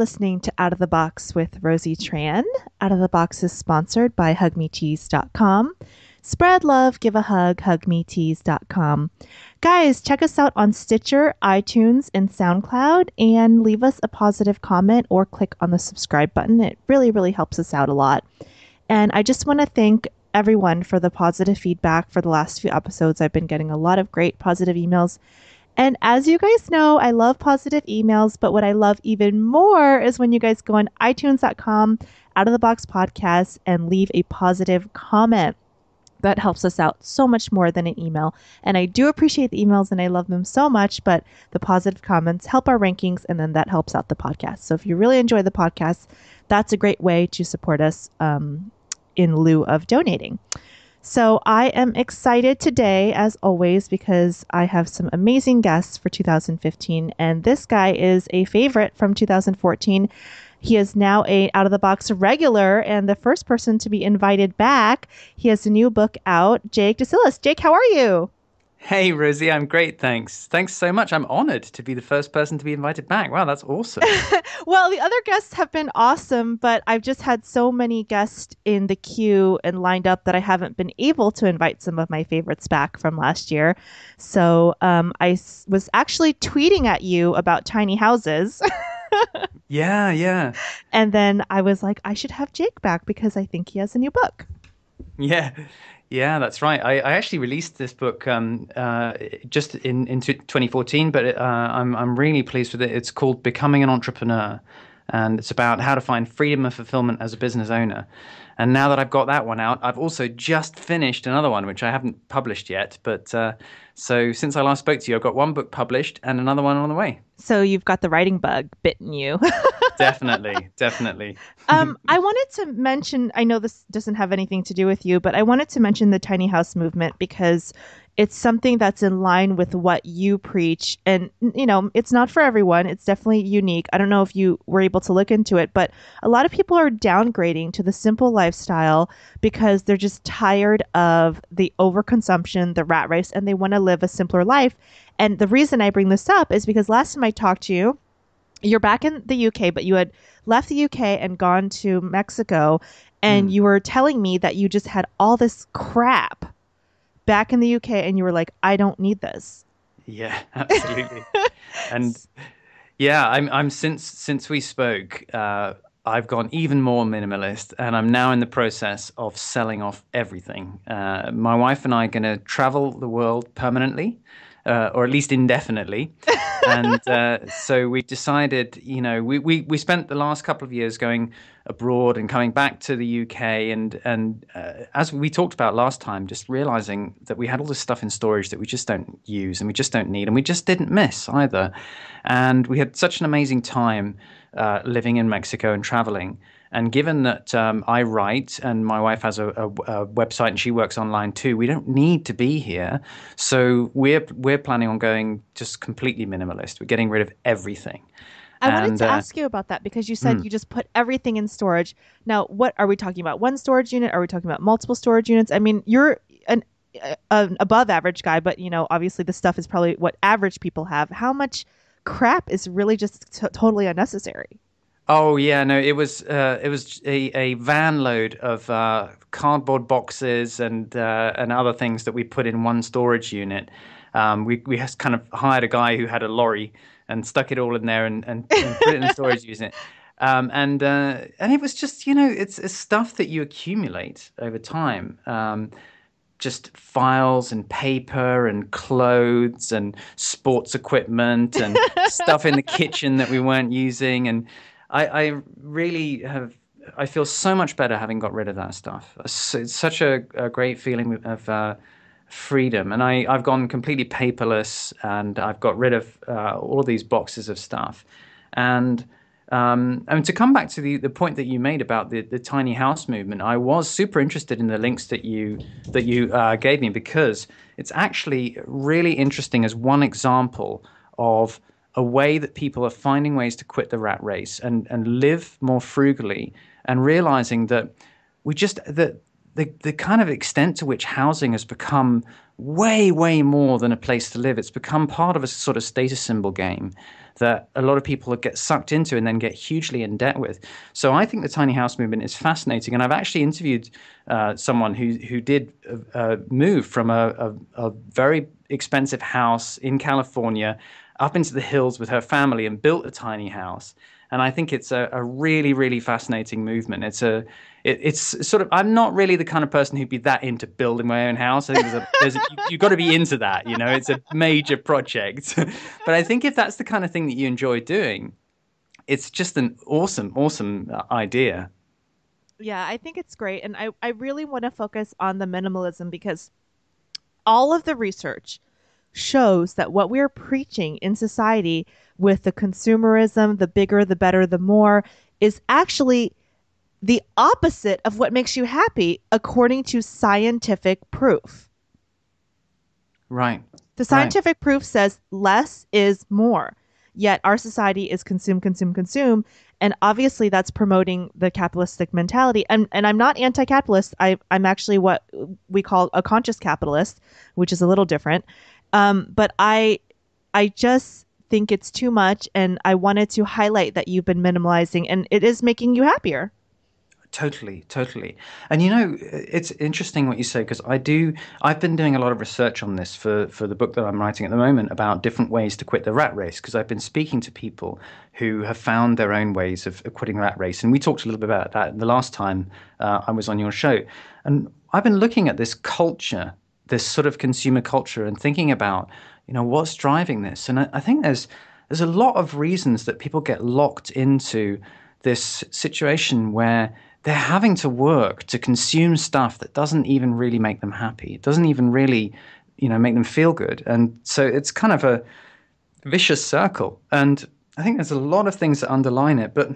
Listening to Out of the Box with Rosie Tran. Out of the Box is sponsored by HugMeTees.com. Spread love, give a hug, hugmetees.com. Guys, check us out on Stitcher, iTunes, and SoundCloud and leave us a positive comment or click on the subscribe button. It really, really helps us out a lot. And I just want to thank everyone for the positive feedback for the last few episodes. I've been getting a lot of great positive emails and as you guys know, I love positive emails, but what I love even more is when you guys go on iTunes.com, out of the box podcast, and leave a positive comment. That helps us out so much more than an email. And I do appreciate the emails and I love them so much, but the positive comments help our rankings and then that helps out the podcast. So if you really enjoy the podcast, that's a great way to support us um, in lieu of donating. So I am excited today, as always, because I have some amazing guests for 2015. And this guy is a favorite from 2014. He is now a out of the box regular and the first person to be invited back. He has a new book out. Jake Desyllas. Jake, how are you? Hey, Rosie, I'm great. Thanks. Thanks so much. I'm honored to be the first person to be invited back. Wow, that's awesome. well, the other guests have been awesome, but I've just had so many guests in the queue and lined up that I haven't been able to invite some of my favorites back from last year. So um, I was actually tweeting at you about tiny houses. yeah, yeah. And then I was like, I should have Jake back because I think he has a new book. Yeah. Yeah, that's right. I, I actually released this book um, uh, just in, in 2014, but uh, I'm, I'm really pleased with it. It's called Becoming an Entrepreneur, and it's about how to find freedom and fulfillment as a business owner. And now that I've got that one out, I've also just finished another one, which I haven't published yet. But uh, so since I last spoke to you, I've got one book published and another one on the way. So you've got the writing bug bitten you. definitely, definitely. um, I wanted to mention. I know this doesn't have anything to do with you, but I wanted to mention the tiny house movement because it's something that's in line with what you preach and you know it's not for everyone it's definitely unique i don't know if you were able to look into it but a lot of people are downgrading to the simple lifestyle because they're just tired of the overconsumption the rat race and they want to live a simpler life and the reason i bring this up is because last time i talked to you you're back in the uk but you had left the uk and gone to mexico and mm. you were telling me that you just had all this crap back in the UK and you were like, I don't need this. Yeah, absolutely. and yeah, I'm I'm since since we spoke, uh, I've gone even more minimalist, and I'm now in the process of selling off everything. Uh, my wife and I are going to travel the world permanently uh, or at least indefinitely. and uh, so we decided, you know, we, we, we spent the last couple of years going abroad and coming back to the UK. And, and uh, as we talked about last time, just realizing that we had all this stuff in storage that we just don't use and we just don't need and we just didn't miss either. And we had such an amazing time uh, living in Mexico and traveling. And given that um, I write and my wife has a, a, a, website and she works online too, we don't need to be here. So we're we're planning on going just completely minimalist. We're getting rid of everything. I and, wanted to uh, ask you about that because you said mm. you just put everything in storage. Now, what are we talking about? One storage unit? Are we talking about multiple storage units? I mean, you're an, an above average guy, but you know, obviously, the stuff is probably what average people have. How much crap is really just t- totally unnecessary? Oh yeah, no, it was uh, it was a, a van load of uh, cardboard boxes and uh, and other things that we put in one storage unit. Um, we we kind of hired a guy who had a lorry and stuck it all in there and, and, and put it in the storage unit. Um, and uh, and it was just you know it's, it's stuff that you accumulate over time. Um, just files and paper and clothes and sports equipment and stuff in the kitchen that we weren't using and I, I really have I feel so much better having got rid of that stuff. It's such a, a great feeling of uh, freedom, and I, I've gone completely paperless, and I've got rid of uh, all of these boxes of stuff. And um, I mean, to come back to the, the point that you made about the, the tiny house movement, I was super interested in the links that you that you uh, gave me because it's actually really interesting as one example of a way that people are finding ways to quit the rat race and, and live more frugally and realizing that we just that the, the kind of extent to which housing has become way, way more than a place to live. It's become part of a sort of status symbol game that a lot of people get sucked into and then get hugely in debt with. So I think the tiny house movement is fascinating, and I've actually interviewed uh, someone who who did uh, move from a, a, a very expensive house in California up into the hills with her family and built a tiny house. And I think it's a, a really, really fascinating movement. It's a it, it's sort of I'm not really the kind of person who'd be that into building my own house. I think there's a, there's a, you, you've got to be into that. You know, it's a major project. but I think if that's the kind of thing that you enjoy doing, it's just an awesome, awesome uh, idea. Yeah, I think it's great, and I I really want to focus on the minimalism because all of the research shows that what we're preaching in society with the consumerism, the bigger, the better, the more, is actually the opposite of what makes you happy according to scientific proof. Right. The scientific right. proof says less is more. Yet our society is consume, consume, consume. And obviously that's promoting the capitalistic mentality. And, and I'm not anti capitalist. I'm actually what we call a conscious capitalist, which is a little different. Um, but I, I just think it's too much. And I wanted to highlight that you've been minimalizing and it is making you happier. Totally, totally. And you know, it's interesting what you say because I do. I've been doing a lot of research on this for for the book that I'm writing at the moment about different ways to quit the rat race because I've been speaking to people who have found their own ways of, quitting the rat race, and we talked a little bit about that the last time uh, I was on your show. And I've been looking at this culture, this sort of consumer culture, and thinking about you know what's driving this. And I, I think there's there's a lot of reasons that people get locked into this situation where they're having to work to consume stuff that doesn't even really make them happy. It doesn't even really, you know, make them feel good. And so it's kind of a vicious circle. And I think there's a lot of things that underline it, but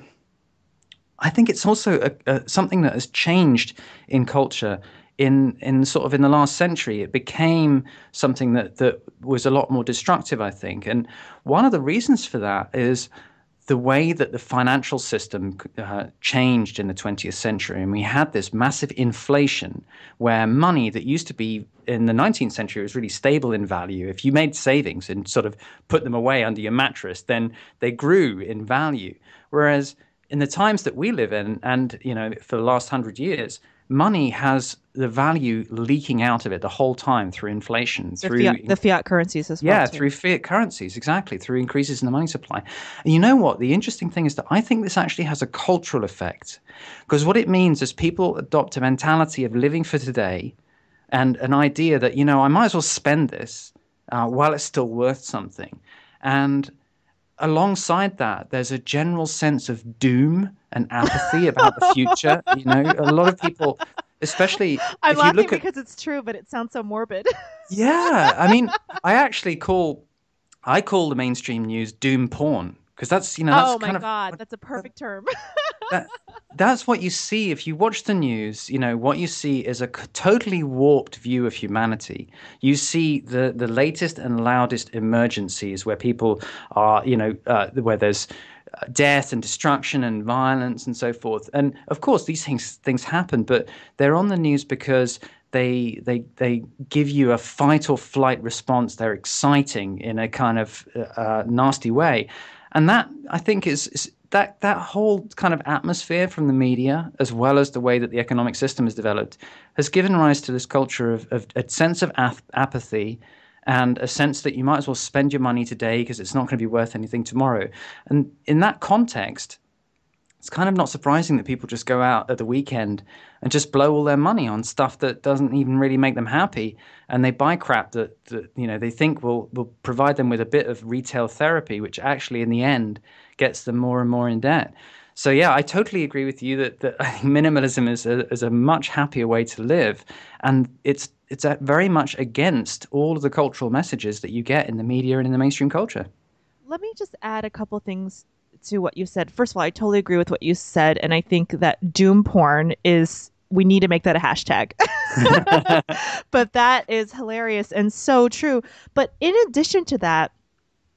I think it's also a, a, something that has changed in culture in in sort of in the last century. It became something that that was a lot more destructive, I think. And one of the reasons for that is the way that the financial system uh, changed in the 20th century, and we had this massive inflation where money that used to be in the 19th century was really stable in value. If you made savings and sort of put them away under your mattress, then they grew in value. Whereas in the times that we live in, and you know, for the last hundred years, money has the value leaking out of it the whole time through inflation, the through fiat, the fiat currencies as well. Yeah, too. through fiat currencies, exactly, through increases in the money supply. And you know what? The interesting thing is that I think this actually has a cultural effect, because what it means is people adopt a mentality of living for today, and an idea that you know I might as well spend this uh, while it's still worth something, and alongside that, there's a general sense of doom and apathy about the future. You know, a lot of people, especially I'm if laughing you look because it's true, but it sounds so morbid. yeah, I mean, I actually call I call the mainstream news doom porn because that's you know that's oh my kind of god, that's a perfect term. that, that's what you see if you watch the news. You know what you see is a totally warped view of humanity. You see the the latest and loudest emergencies where people are, you know, uh, where there's uh, death and destruction and violence and so forth. And of course, these things things happen, but they're on the news because they they they give you a fight or flight response. They're exciting in a kind of uh, uh nasty way, and that I think is, is that that whole kind of atmosphere from the media, as well as the way that the economic system is developed, has given rise to this culture of, of a sense of ap- apathy and a sense that you might as well spend your money today because it's not going to be worth anything tomorrow. And in that context, it's kind of not surprising that people just go out at the weekend and just blow all their money on stuff that doesn't even really make them happy. And they buy crap that, that you know they think will will provide them with a bit of retail therapy which actually in the end gets them more and more in debt. So yeah i totally agree with you that, that minimalism is a, is a much happier way to live. And it's it's very much against all of the cultural messages that you get in the media and in the mainstream culture. Let me just add a couple things to what you said. First of all, I totally agree with what you said, and I think that doom porn is we need to make that a hashtag. but that is hilarious and so true. But in addition to that,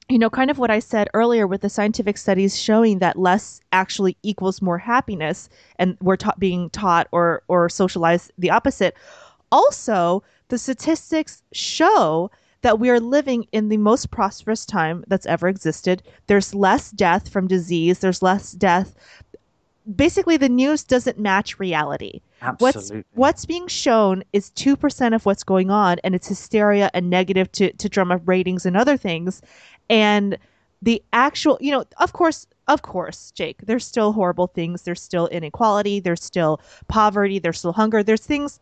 you know, kind of what I said earlier with the scientific studies showing that less actually equals more happiness, and we're ta- being taught or or socialized the opposite. Also, the statistics show that we are living in the most prosperous time that's ever existed. There's less death from disease, there's less death. Basically, the news doesn't match reality. Absolutely. What's what's being shown is two percent of what's going on, and it's hysteria and negative to to drum up ratings and other things. And the actual, you know, of course, of course, Jake, there's still horrible things. There's still inequality. There's still poverty. There's still hunger. There's things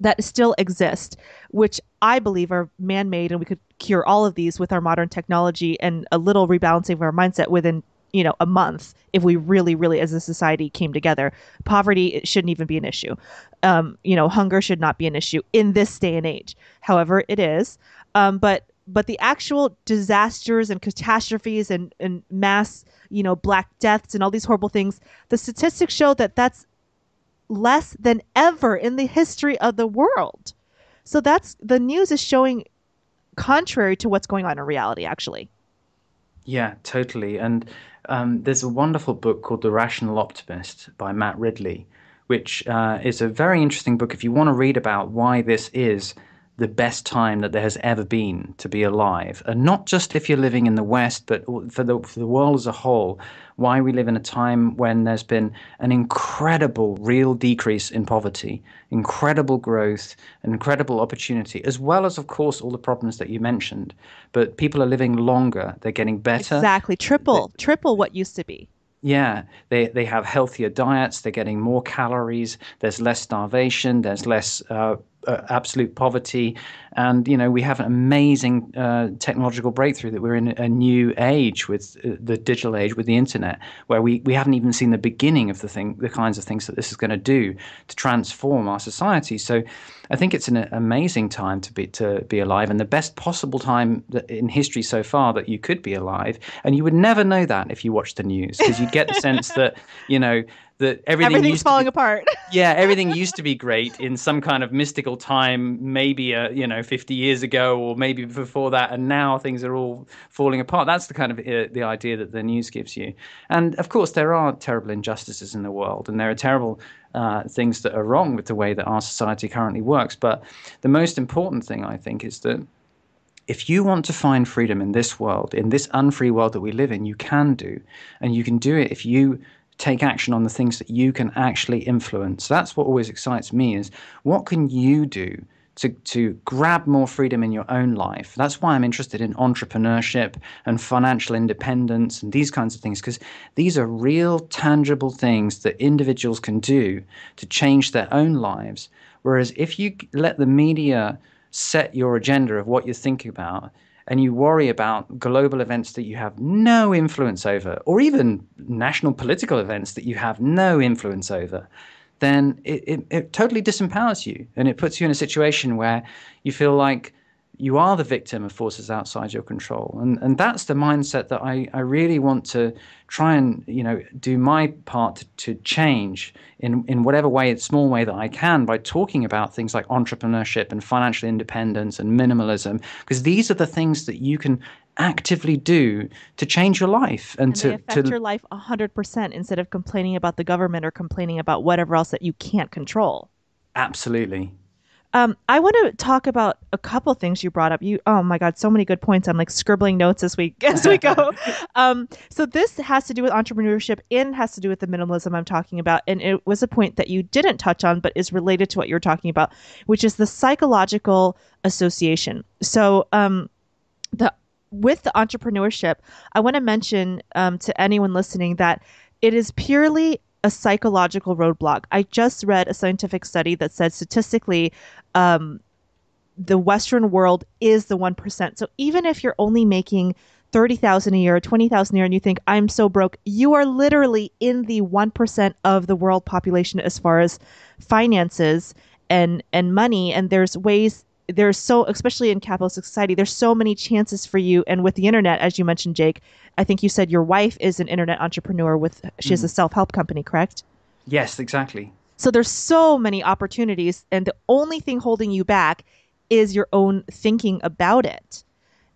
that still exist, which I believe are man made, and we could cure all of these with our modern technology and a little rebalancing of our mindset within you know a month if we really really as a society came together. Poverty shouldn't even be an issue. Um, you know hunger should not be an issue in this day and age. However it is. Um, but but the actual disasters and catastrophes and, and mass you know black deaths and all these horrible things the statistics show that that's less than ever in the history of the world. So that's the news is showing contrary to what's going on in reality actually yeah totally and um, there's a wonderful book called The Rational Optimist by Matt Ridley, which uh, is a very interesting book if you want to read about why this is the best time that there has ever been to be alive. And not just if you're living in the West, but for the, for the world as a whole, why we live in a time when there's been an incredible real decrease in poverty, incredible growth, incredible opportunity, as well as, of course, all the problems that you mentioned. But people are living longer, they're getting better. Exactly. Triple, they, triple what used to be. Yeah, they, they have healthier diets, they're getting more calories, there's less starvation, there's less uh, uh, absolute poverty. And, you know, we have an amazing uh, technological breakthrough that we're in a new age with uh, the digital age, with the internet, where we, we haven't even seen the beginning of the thing, the kinds of things that this is going to do to transform our society. So I think it's an amazing time to be, to be alive and the best possible time in history so far that you could be alive. And you would never know that if you watched the news because you'd get the sense that, you know, that everything everything's falling be, apart. yeah, everything used to be great in some kind of mystical time, maybe uh, you know 50 years ago or maybe before that, and now things are all falling apart. That's the kind of uh, the idea that the news gives you. And of course, there are terrible injustices in the world, and there are terrible uh, things that are wrong with the way that our society currently works. But the most important thing, I think, is that if you want to find freedom in this world, in this unfree world that we live in, you can do. And you can do it if you take action on the things that you can actually influence. That's what always excites me is what can you do to, to grab more freedom in your own life. That's why I'm interested in entrepreneurship and financial independence and these kinds of things, because these are real, tangible things that individuals can do to change their own lives. Whereas if you let the media set your agenda of what you're thinking about, and you worry about global events that you have no influence over, or even national political events that you have no influence over, then it, it, it, totally disempowers you. And it puts you in a situation where you feel like you are the victim of forces outside your control. And, and that's the mindset that I, I really want to try and, you know, do my part to, to change in, in whatever way, small way that I can by talking about things like entrepreneurship and financial independence and minimalism, because these are the things that you can actively do to change your life and, and to affect to, your life 100% instead of complaining about the government or complaining about whatever else that you can't control. Absolutely. Um, I want to talk about a couple things you brought up. You, oh my God, so many good points. I'm like scribbling notes as we as we go. um, so this has to do with entrepreneurship and has to do with the minimalism I'm talking about. And it was a point that you didn't touch on, but is related to what you're talking about, which is the psychological association. So um, the with the entrepreneurship, I want to mention um, to anyone listening that it is purely a psychological roadblock. I just read a scientific study that said statistically, um, the Western world is the one percent. So even if you're only making thirty thousand a year, twenty thousand a year, and you think I'm so broke, you are literally in the one percent of the world population as far as finances and and money. And there's ways there's so especially in capitalist society there's so many chances for you. And with the internet as you mentioned jake i think you said your wife is an internet entrepreneur with she has a mm. self-help company correct? Yes exactly. So there's so many opportunities and the only thing holding you back is your own thinking about it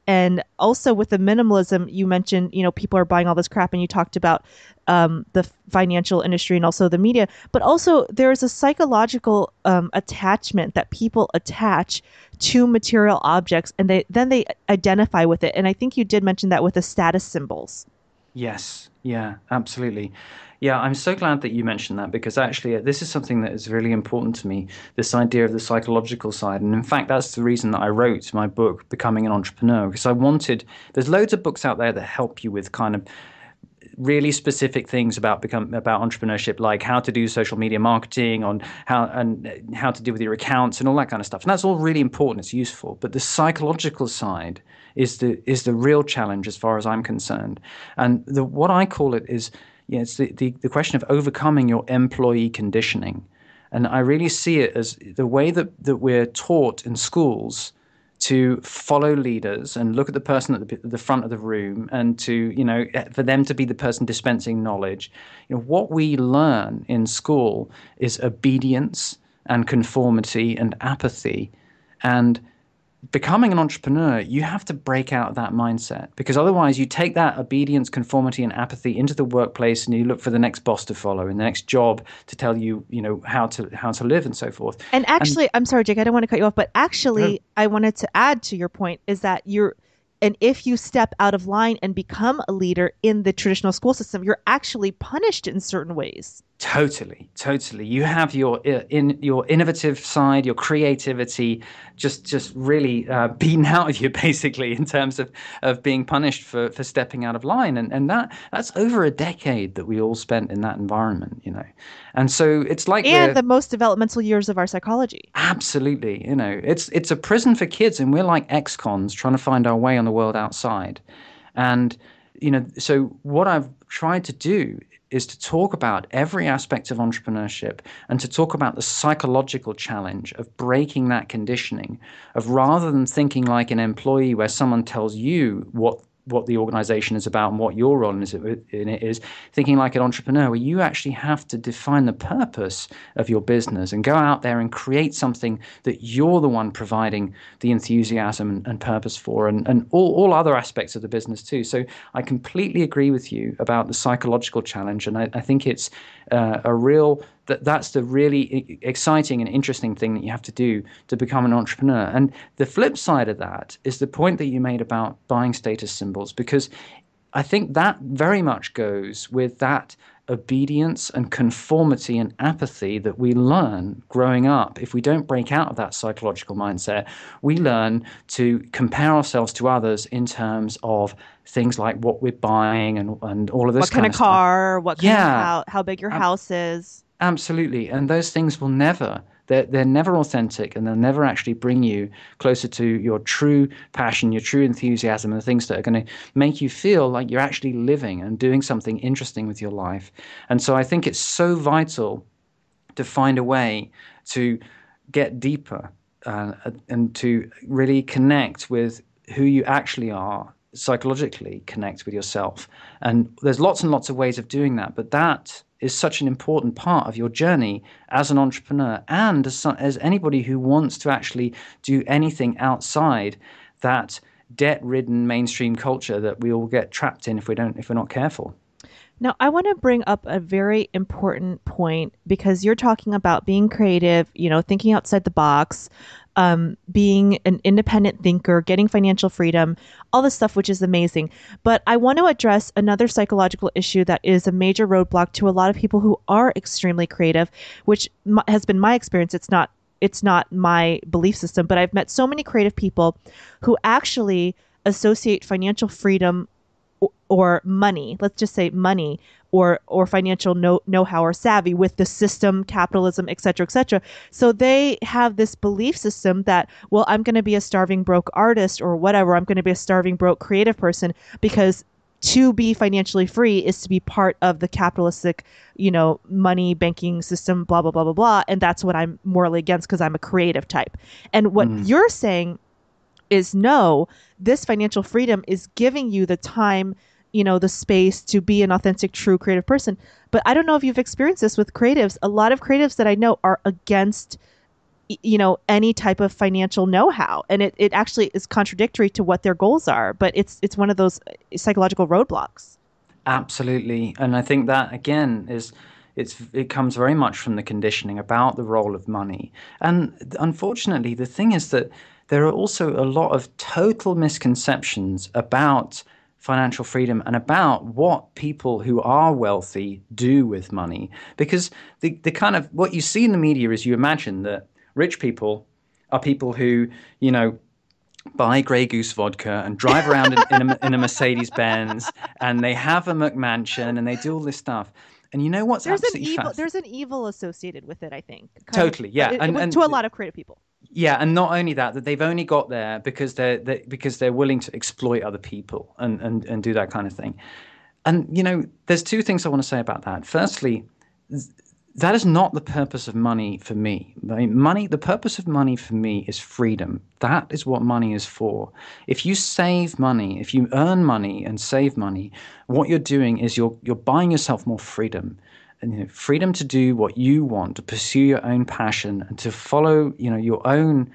and also with the minimalism you mentioned you know people are buying all this crap and you talked about um, the financial industry and also the media but also there's a psychological um, attachment that people attach to material objects and they then they identify with it. And i think you did mention that with the status symbols. Yes. Yeah absolutely yeah, I'm so glad that you mentioned that because actually, uh, this is something that is really important to me this idea of the psychological side. And in fact, that's the reason that I wrote my book, Becoming an Entrepreneur, because I wanted, there's loads of books out there that help you with kind of really specific things about become about entrepreneurship like how to do social media marketing on how and how to deal with your accounts and all that kind of stuff. And that's all really important it's useful. But the psychological side is the is the real challenge as far as i'm concerned. And the what i call it is yeah, it's the, the, the question of overcoming your employee conditioning. And I really see it as the way that, that we're taught in schools to follow leaders and look at the person at the, the, front of the room and to, you know, eh, for them to be the person dispensing knowledge. You know, what we learn in school is obedience and conformity and apathy. And becoming an entrepreneur, you have to break out that mindset because otherwise you take that obedience, conformity, and apathy into the workplace and you look for the next boss to follow and the next job to tell you, you know, how to how to live and so forth. And actually, and, I'm sorry, Jake, I don't want to cut you off, but actually, no. I wanted to add to your point is that you're and if you step out of line and become a leader in the traditional school system, you're actually punished in certain ways. Totally, totally. You have your uh, in your innovative side, your creativity, just just really uh, beaten out of you, basically, in terms of, of being punished for, for stepping out of line, and and that that's over a decade that we all spent in that environment, you know, and so it's like and the most developmental years of our psychology. Absolutely, you know, it's it's a prison for kids, and we're like ex-cons trying to find our way on the world outside, and you know, so what I've tried to do is to talk about every aspect of entrepreneurship and to talk about the psychological challenge of breaking that conditioning of rather than thinking like an employee where someone tells you what what the organization is about and what your role is in it is, thinking like an entrepreneur, where you actually have to define the purpose of your business and go out there and create something that you're the one providing the enthusiasm and, and purpose for, and, and all, all other aspects of the business too. So I completely agree with you about the psychological challenge, and I, I think it's uh, a real that that's the really exciting and interesting thing that you have to do to become an entrepreneur. And the flip side of that is the point that you made about buying status symbols, because I think that very much goes with that obedience and conformity and apathy that we learn growing up. If we don't break out of that psychological mindset, we learn to compare ourselves to others in terms of things like what we're buying and, and all of this stuff. what kind, kind of, car, what kind yeah. of house, how big your house is. Absolutely. And those things will never, they're, they're never authentic and they'll never actually bring you closer to your true passion, your true enthusiasm, and the things that are going to make you feel like you're actually living and doing something interesting with your life. And so I think it's so vital to find a way to get deeper uh, and to really connect with who you actually are psychologically connect with yourself and there's lots and lots of ways of doing that but that is such an important part of your journey as an entrepreneur and as, as anybody who wants to actually do anything outside that debt-ridden mainstream culture that we all get trapped in if we don't if we're not careful. Now, I want to bring up a very important point because you're talking about being creative, you know, thinking outside the box, um, being an independent thinker, getting financial freedom, all this stuff, which is amazing. But I want to address another psychological issue that is a major roadblock to a lot of people who are extremely creative, which has been my experience. It's not it's not my belief system, but I've met so many creative people who actually associate financial freedom or money, let's just say money or or financial know, know-how or savvy with the system, capitalism, et cetera, et cetera. So they have this belief system that, well, I'm going to be a starving broke artist or whatever. I'm going to be a starving broke creative person because to be financially free is to be part of the capitalistic, you know, money banking system, blah, blah, blah, blah, blah. And that's what I'm morally against because I'm a creative type. And what mm. you're saying is no, this financial freedom is giving you the time you know the space to be an authentic true creative person. But i don't know if you've experienced this with creatives. A lot of creatives that i know are against you know any type of financial know-how. And it, it actually is contradictory to what their goals are but it's it's one of those uh, psychological roadblocks. Absolutely. And i think that again is it's it comes very much from the conditioning about the role of money. And unfortunately the thing is that there are also a lot of total misconceptions about financial freedom and about what people who are wealthy do with money because the, the kind of what you see in the media is you imagine that rich people are people who, you know, buy Grey Goose vodka and drive around in, in, a, in a Mercedes Benz and they have a McMansion and they do all this stuff. And you know what's there's absolutely an evil fast? there's an evil associated with it, I think. Totally, of, yeah, it, and, it, and to a lot of creative people. Yeah, and not only that, that they've only got there because they're, they're because they're willing to exploit other people and, and and do that kind of thing. And you know, there's two things I want to say about that. Firstly, that is not the purpose of money for me. I mean, money, the purpose of money for me is freedom. That is what money is for. If you save money, if you earn money and save money, what you're doing is you're you're buying yourself more freedom. You know, freedom to do what you want, to pursue your own passion, and to follow, you know, your own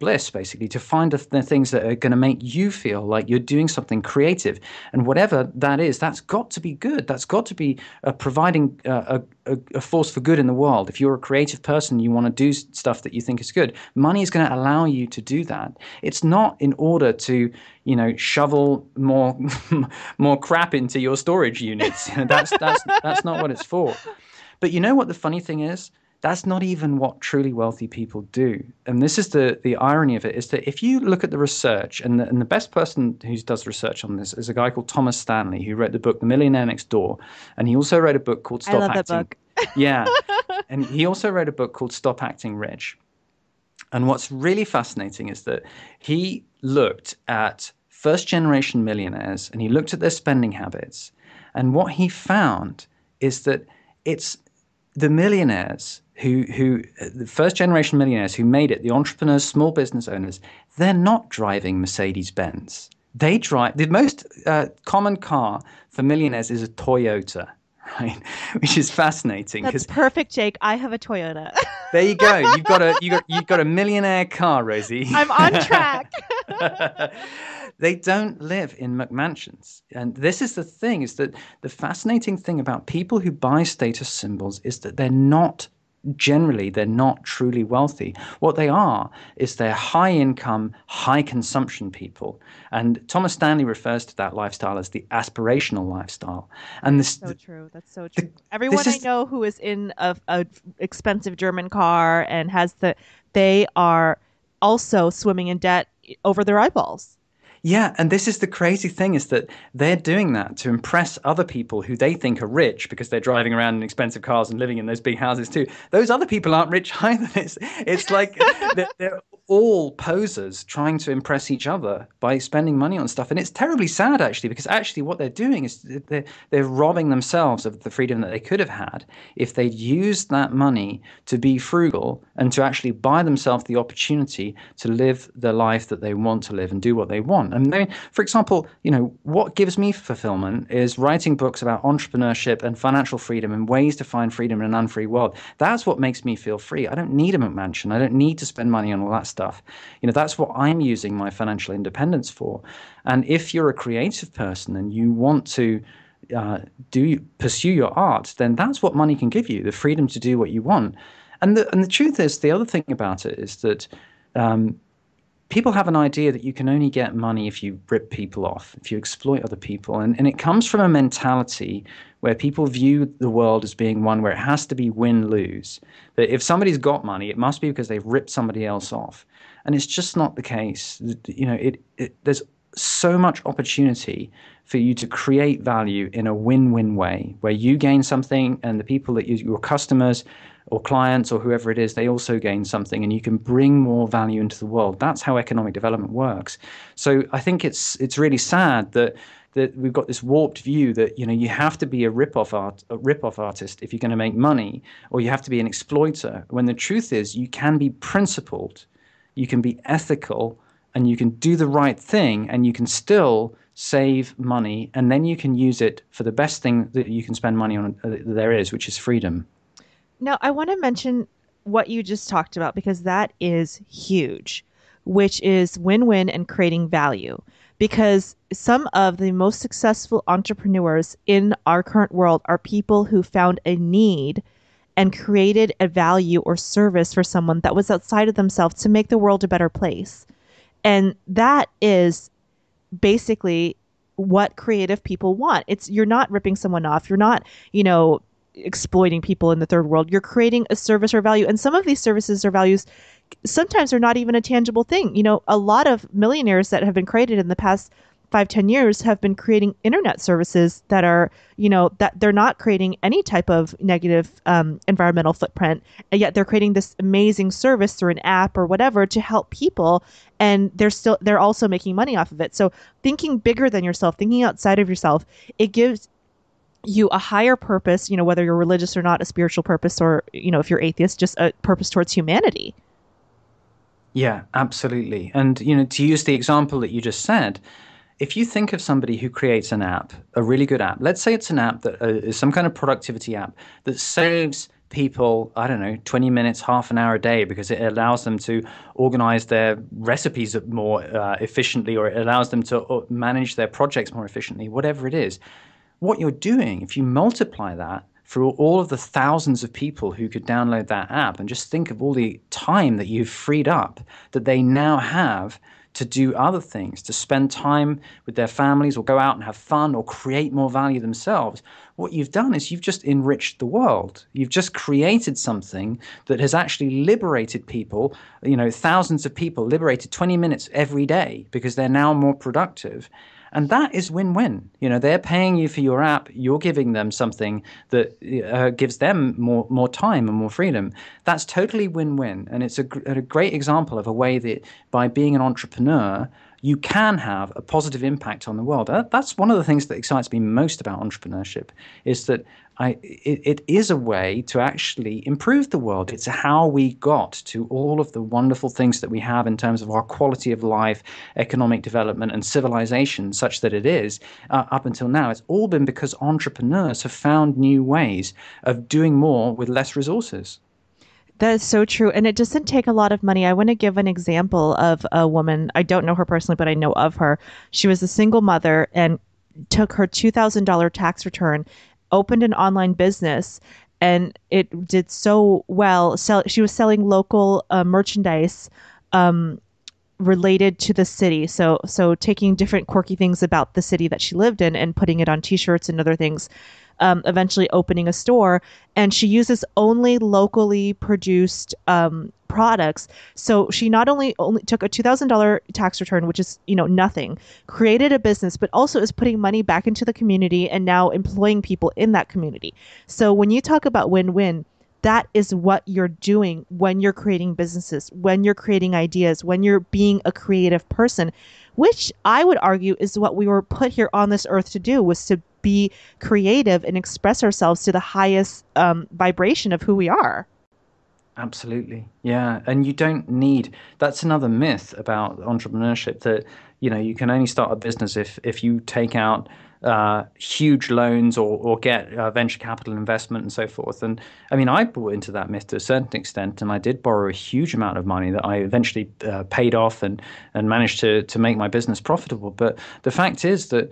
bliss, basically, to find the, things that are going to make you feel like you're doing something creative. And whatever that is, that's got to be good. That's got to be uh, providing uh, a, a, force for good in the world. If you're a creative person, you want to do stuff that you think is good, money is going to allow you to do that. It's not in order to, you know, shovel more, more crap into your storage units. that's, that's, that's not what it's for. But you know what the funny thing is? That's not even what truly wealthy people do. And this is the, the irony of it is that if you look at the research, and the, and the best person who does research on this is a guy called Thomas Stanley, who wrote the book The Millionaire Next Door. And he also wrote a book called Stop I love Acting. That book. yeah. And he also wrote a book called Stop Acting Rich. And what's really fascinating is that he looked at first generation millionaires and he looked at their spending habits. And what he found is that it's the millionaires who who the first generation millionaires who made it, the entrepreneurs, small business owners, they're not driving Mercedes Benz. They drive the most uh, common car for millionaires is a Toyota, right? Which is fascinating. That's perfect, Jake. I have a Toyota. there you go. You've got a you got you've got a millionaire car, Rosie. I'm on track. they don't live in McMansions. And this is the thing is that the fascinating thing about people who buy status symbols is that they're not generally they're not truly wealthy. What they are is they're high income, high consumption people. And Thomas Stanley refers to that lifestyle as the aspirational lifestyle. And this so true. That's so true. The, Everyone is, I know who is in a, a expensive German car and has the they are also swimming in debt over their eyeballs. Yeah, and this is the crazy thing is that they're doing that to impress other people who they think are rich because they're driving around in expensive cars and living in those big houses too. Those other people aren't rich either. It's it's like they're, they're all posers trying to impress each other by spending money on stuff. And it's terribly sad, actually, because actually what they're doing is they're, they're robbing themselves of the freedom that they could have had if they'd used that money to be frugal and to actually buy themselves the opportunity to live the life that they want to live and do what they want. I mean, for example, you know, what gives me fulfillment is writing books about entrepreneurship and financial freedom and ways to find freedom in an unfree world. That's what makes me feel free. I don't need a McMansion. I don't need to spend money on all that stuff stuff. You know, that's what I'm using my financial independence for. And if you're a creative person and you want to uh, do pursue your art, then that's what money can give you: the freedom to do what you want. And the and the truth is, the other thing about it is that. Um, people have an idea that you can only get money if you rip people off, if you exploit other people. And, and it comes from a mentality where people view the world as being one where it has to be win lose. That if somebody's got money, it must be because they've ripped somebody else off and it's just not the case. You know, it, it there's so much opportunity for you to create value in a win-win way where you gain something and the people that you, your customers or clients or whoever it is they also gain something and you can bring more value into the world. That's how economic development works. So i think it's it's really sad that that we've got this warped view that you know you have to be a rip-off art a rip-off artist if you're going to make money or you have to be an exploiter. When the truth is you can be principled you can be ethical and you can do the right thing and you can still save money and then you can use it for the best thing that you can spend money on uh, there is which is freedom now i want to mention what you just talked about because that is huge, which is win win and creating value. Because some of the most successful entrepreneurs in our current world are people who found a need and created a value or service for someone that was outside of themselves to make the world a better place. And that is basically what creative people want. It's you're not ripping someone off. You're not, you know, exploiting people in the third world. You're creating a service or value. And some of these services or values sometimes are not even a tangible thing. You know, a lot of millionaires that have been created in the past five ten years have been creating internet services that are you know that they're not creating any type of negative um, environmental footprint and yet they're creating this amazing service through an app or whatever to help people and they're still they're also making money off of it so thinking bigger than yourself thinking outside of yourself it gives you a higher purpose, you know, whether you're religious or not, a spiritual purpose, or, you know, if you're atheist, just a purpose towards humanity. Yeah, absolutely. And, you know, to use the example that you just said, if you think of somebody who creates an app, a really good app, let's say it's an app that uh, is some kind of productivity app that saves people, I don't know, 20 minutes, half an hour a day because it allows them to organize their recipes more uh, efficiently or it allows them to uh, manage their projects more efficiently, whatever it is what you're doing, if you multiply that for all of the thousands of people who could download that app and just think of all the time that you've freed up that they now have to do other things, to spend time with their families or go out and have fun or create more value themselves, what you've done is you've just enriched the world. You've just created something that has actually liberated people, you know, thousands of people liberated 20 minutes every day because they're now more productive. And that is win win. You know, they're paying you for your app, you're giving them something that uh, gives them more, more time and more freedom. That's totally win win. And it's a, a great example of a way that by being an entrepreneur, you can have a positive impact on the world. That's one of the things that excites me most about entrepreneurship is that I, it, it is a way to actually improve the world. It's how we got to all of the wonderful things that we have in terms of our quality of life, economic development, and civilization, such that it is uh, up until now. It's all been because entrepreneurs have found new ways of doing more with less resources. That is so true. And it doesn't take a lot of money. I want to give an example of a woman. I don't know her personally, but I know of her. She was a single mother and took her $2,000 tax return, opened an online business, and it did so well. Sell, she was selling local uh, merchandise um, related to the city. So, so taking different quirky things about the city that she lived in and putting it on T-shirts and other things um, eventually opening a store. And she uses only locally produced um, products. So she not only only took a two thousand dollar tax return, which is you know nothing, created a business, but also is putting money back into the community and now employing people in that community. So when you talk about win win. That is what you're doing when you're creating businesses, when you're creating ideas, when you're being a creative person, which I would argue is what we were put here on this earth to do was to be creative and express ourselves to the highest um, vibration of who we are. Absolutely. Yeah. And you don't need, that's another myth about entrepreneurship that, you know, you can only start a business if, if you take out uh, huge loans or, or get uh, venture capital investment and so forth. And I mean, I bought into that myth to a certain extent, and I did borrow a huge amount of money that I eventually uh, paid off and, and managed to, to make my business profitable. But the fact is that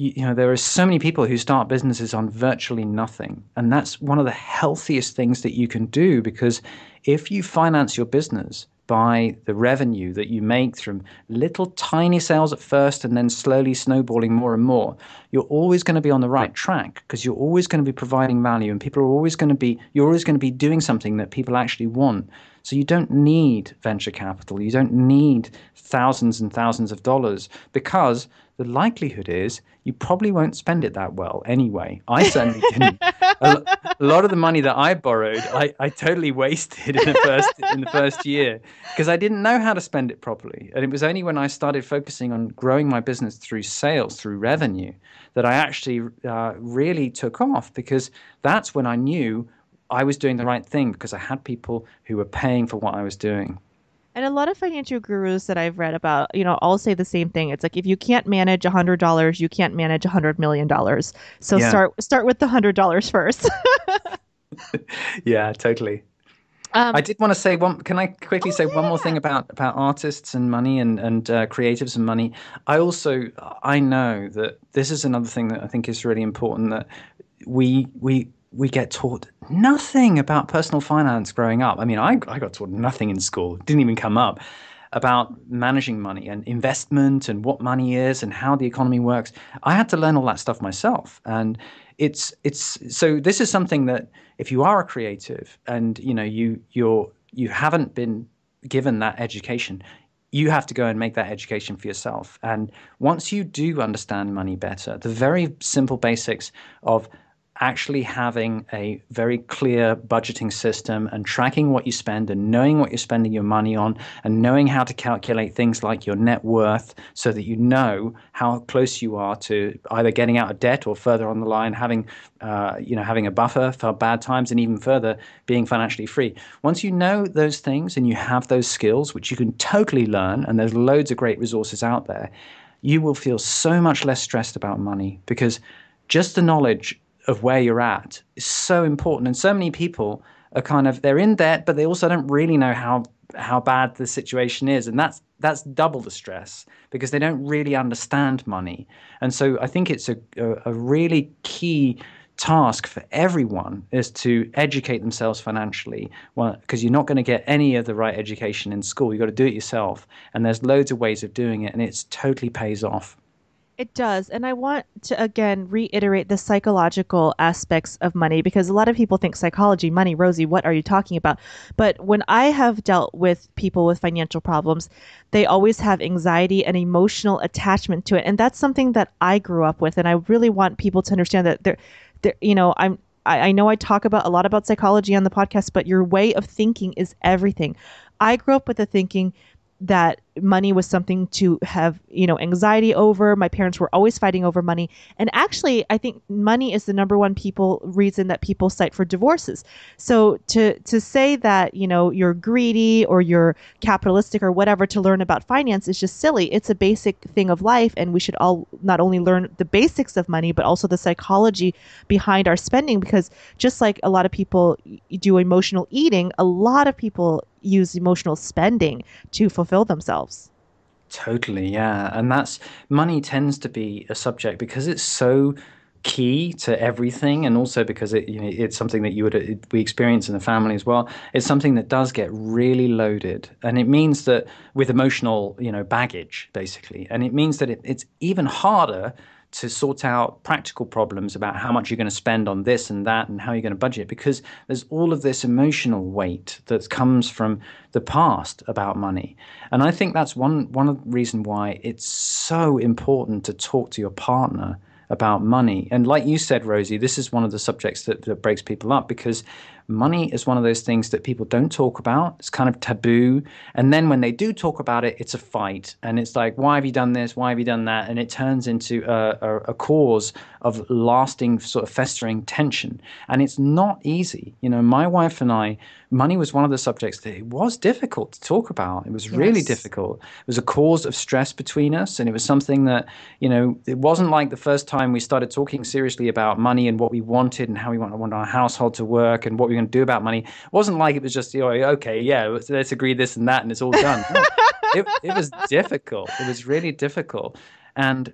you, know there are so many people who start businesses on virtually nothing and that's one of the healthiest things that you can do because if you finance your business by the revenue that you make from little tiny sales at first and then slowly snowballing more and more, you're always going to be on the right track because you're always going to be providing value and people are always going to be, you're always going to be doing something that people actually want. So you don't need venture capital. You don't need thousands and thousands of dollars because the likelihood is you probably won't spend it that well anyway. I certainly didn't. a, lot of the money that I borrowed, I, I totally wasted in the first in the first year because I didn't know how to spend it properly. And it was only when I started focusing on growing my business through sales, through revenue, that I actually uh, really took off because that's when I knew I was doing the right thing because I had people who were paying for what I was doing. And a lot of financial gurus that I've read about, you know, all say the same thing. It's like if you can't manage a hundred dollars, you can't manage a hundred million dollars. So yeah. start start with the hundred dollars first. yeah, totally. Um, I did want to say one. Can I quickly oh, say yeah. one more thing about about artists and money and and uh, creatives and money? I also I know that this is another thing that I think is really important that we we we get taught nothing about personal finance growing up. I mean, I I got taught nothing in school. Didn't even come up about managing money and investment and what money is and how the economy works. I had to learn all that stuff myself, and it's it's so this is something that if you are a creative and you know you you're you haven't been given that education you have to go and make that education for yourself and once you do understand money better the very simple basics of actually having a very clear budgeting system and tracking what you spend and knowing what you're spending your money on and knowing how to calculate things like your net worth so that you know how close you are to either getting out of debt or further on the line having uh, you know having a buffer for bad times and even further being financially free. Once you know those things and you have those skills which you can totally learn and there's loads of great resources out there you will feel so much less stressed about money because just the knowledge of where you're at is so important. And so many people are kind of they're in debt, but they also don't really know how how bad the situation is, and that's that's double the stress because they don't really understand money. And so I think it's a a, really key task for everyone is to educate themselves financially well because you're not going to get any of the right education in school you've got to do it yourself and there's loads of ways of doing it and it totally pays off it does. And I want to again reiterate the psychological aspects of money because a lot of people think psychology, money, Rosie, what are you talking about? But when I have dealt with people with financial problems, they always have anxiety and emotional attachment to it. And that's something that I grew up with. And I really want people to understand that they're, they're you know, I'm, I, know I talk about a lot about psychology on the podcast, but your way of thinking is everything. I grew up with the thinking that money was something to have you know anxiety over. My parents were always fighting over money. And actually i think money is the number one people reason that people cite for divorces. So to to say that you know you're greedy or you're capitalistic or whatever to learn about finance is just silly. It's a basic thing of life and we should all not only learn the basics of money but also the psychology behind our spending because just like a lot of people do emotional eating a lot of people use emotional spending to fulfill themselves Totally, yeah. And that's money tends to be a subject because it's so key to everything and also because it you know, it's something that you would it, we experience in the family as well it's something that does get really loaded and it means that with emotional you know baggage basically and it means that it, it's even harder to sort out practical problems about how much you're going to spend on this and that and how you're going to budget because there's all of this emotional weight that comes from the past about money. And I think that's one one reason why it's so important to talk to your partner about money. And like you said, Rosie, this is one of the subjects that, that breaks people up because money is one of those things that people don't talk about. It's kind of taboo. And then when they do talk about it, it's a fight. And it's like, why have you done this? Why have you done that? And it turns into a, a, a cause of lasting, sort of festering tension. And it's not easy. You know, my wife and I, money was one of the subjects that it was difficult to talk about. It was yes. really difficult. It was a cause of stress between us. And it was something that, you know, it wasn't like the first time we started talking seriously about money and what we wanted and how we want, want our household to work and what we're going to do about money. It wasn't like it was just, you know, okay, yeah, let's agree this and that, and it's all done. it, it was difficult. It was really difficult. And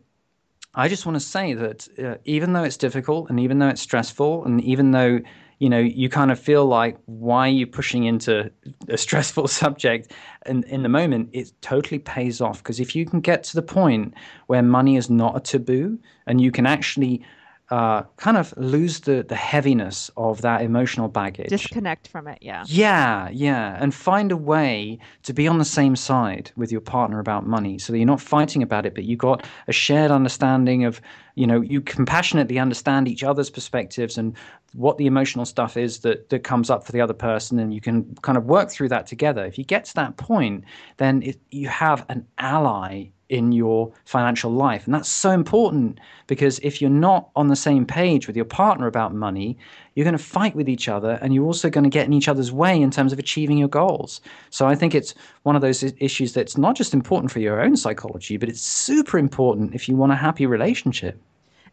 I just want to say that uh, even though it's difficult and even though it's stressful and even though you know you kind of feel like why are you pushing into a stressful subject and in the moment it totally pays off because if you can get to the point where money is not a taboo and you can actually uh, kind of lose the the heaviness of that emotional baggage. Disconnect from it, yeah. Yeah, yeah, and find a way to be on the same side with your partner about money, so that you're not fighting about it, but you've got a shared understanding of, you know, you compassionately understand each other's perspectives and what the emotional stuff is that that comes up for the other person, and you can kind of work through that together. If you get to that point, then it, you have an ally in your financial life. And that's so important because if you're not on the same page with your partner about money, you're going to fight with each other and you're also going to get in each other's way in terms of achieving your goals. So I think it's one of those issues that's not just important for your own psychology, but it's super important if you want a happy relationship.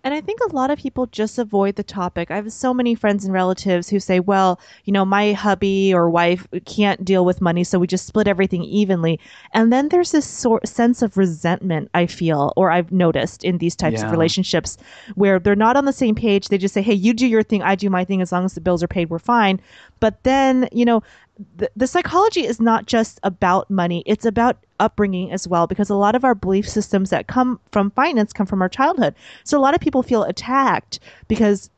And I think a lot of people just avoid the topic. I have so many friends and relatives who say, well, you know, my hubby or wife can't deal with money, so we just split everything evenly. And then there's this sort sense of resentment, I feel, or I've noticed in these types yeah. of relationships where they're not on the same page. They just say, hey, you do your thing, I do my thing. As long as the bills are paid, we're fine. But then, you know, the, psychology is not just about money, it's about upbringing as well, because a lot of our belief systems that come from finance come from our childhood. So a lot of people feel attacked because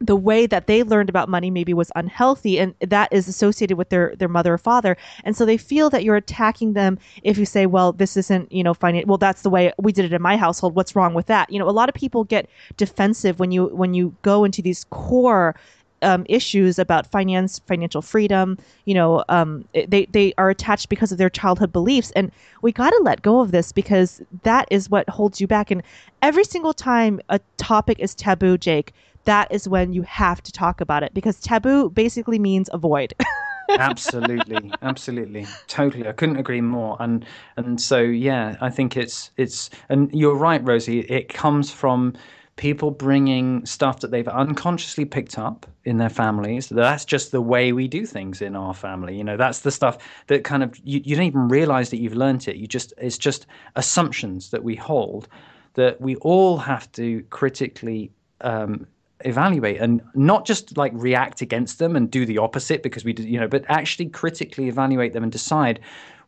the way that they learned about money maybe was unhealthy and that is associated with their their mother or father. And so they feel that you're attacking them if you say well this isn't you know finance well that's the way we did it in my household. What's wrong with that? You know a lot of people get defensive when you when you go into these core um, issues about finance, financial freedom. You know, um, they they are attached because of their childhood beliefs, and we got to let go of this because that is what holds you back. And every single time a topic is taboo, Jake, that is when you have to talk about it because taboo basically means avoid. absolutely absolutely totally i couldn't agree more and and so yeah i think it's it's and you're right rosie it comes from people bringing stuff that they've unconsciously picked up in their families. That's just the way we do things in our family. You know, that's the stuff that kind of you, you don't even realize that you've learned it. You just it's just assumptions that we hold that we all have to critically um, evaluate and not just like react against them and do the opposite because we you know, but actually critically evaluate them and decide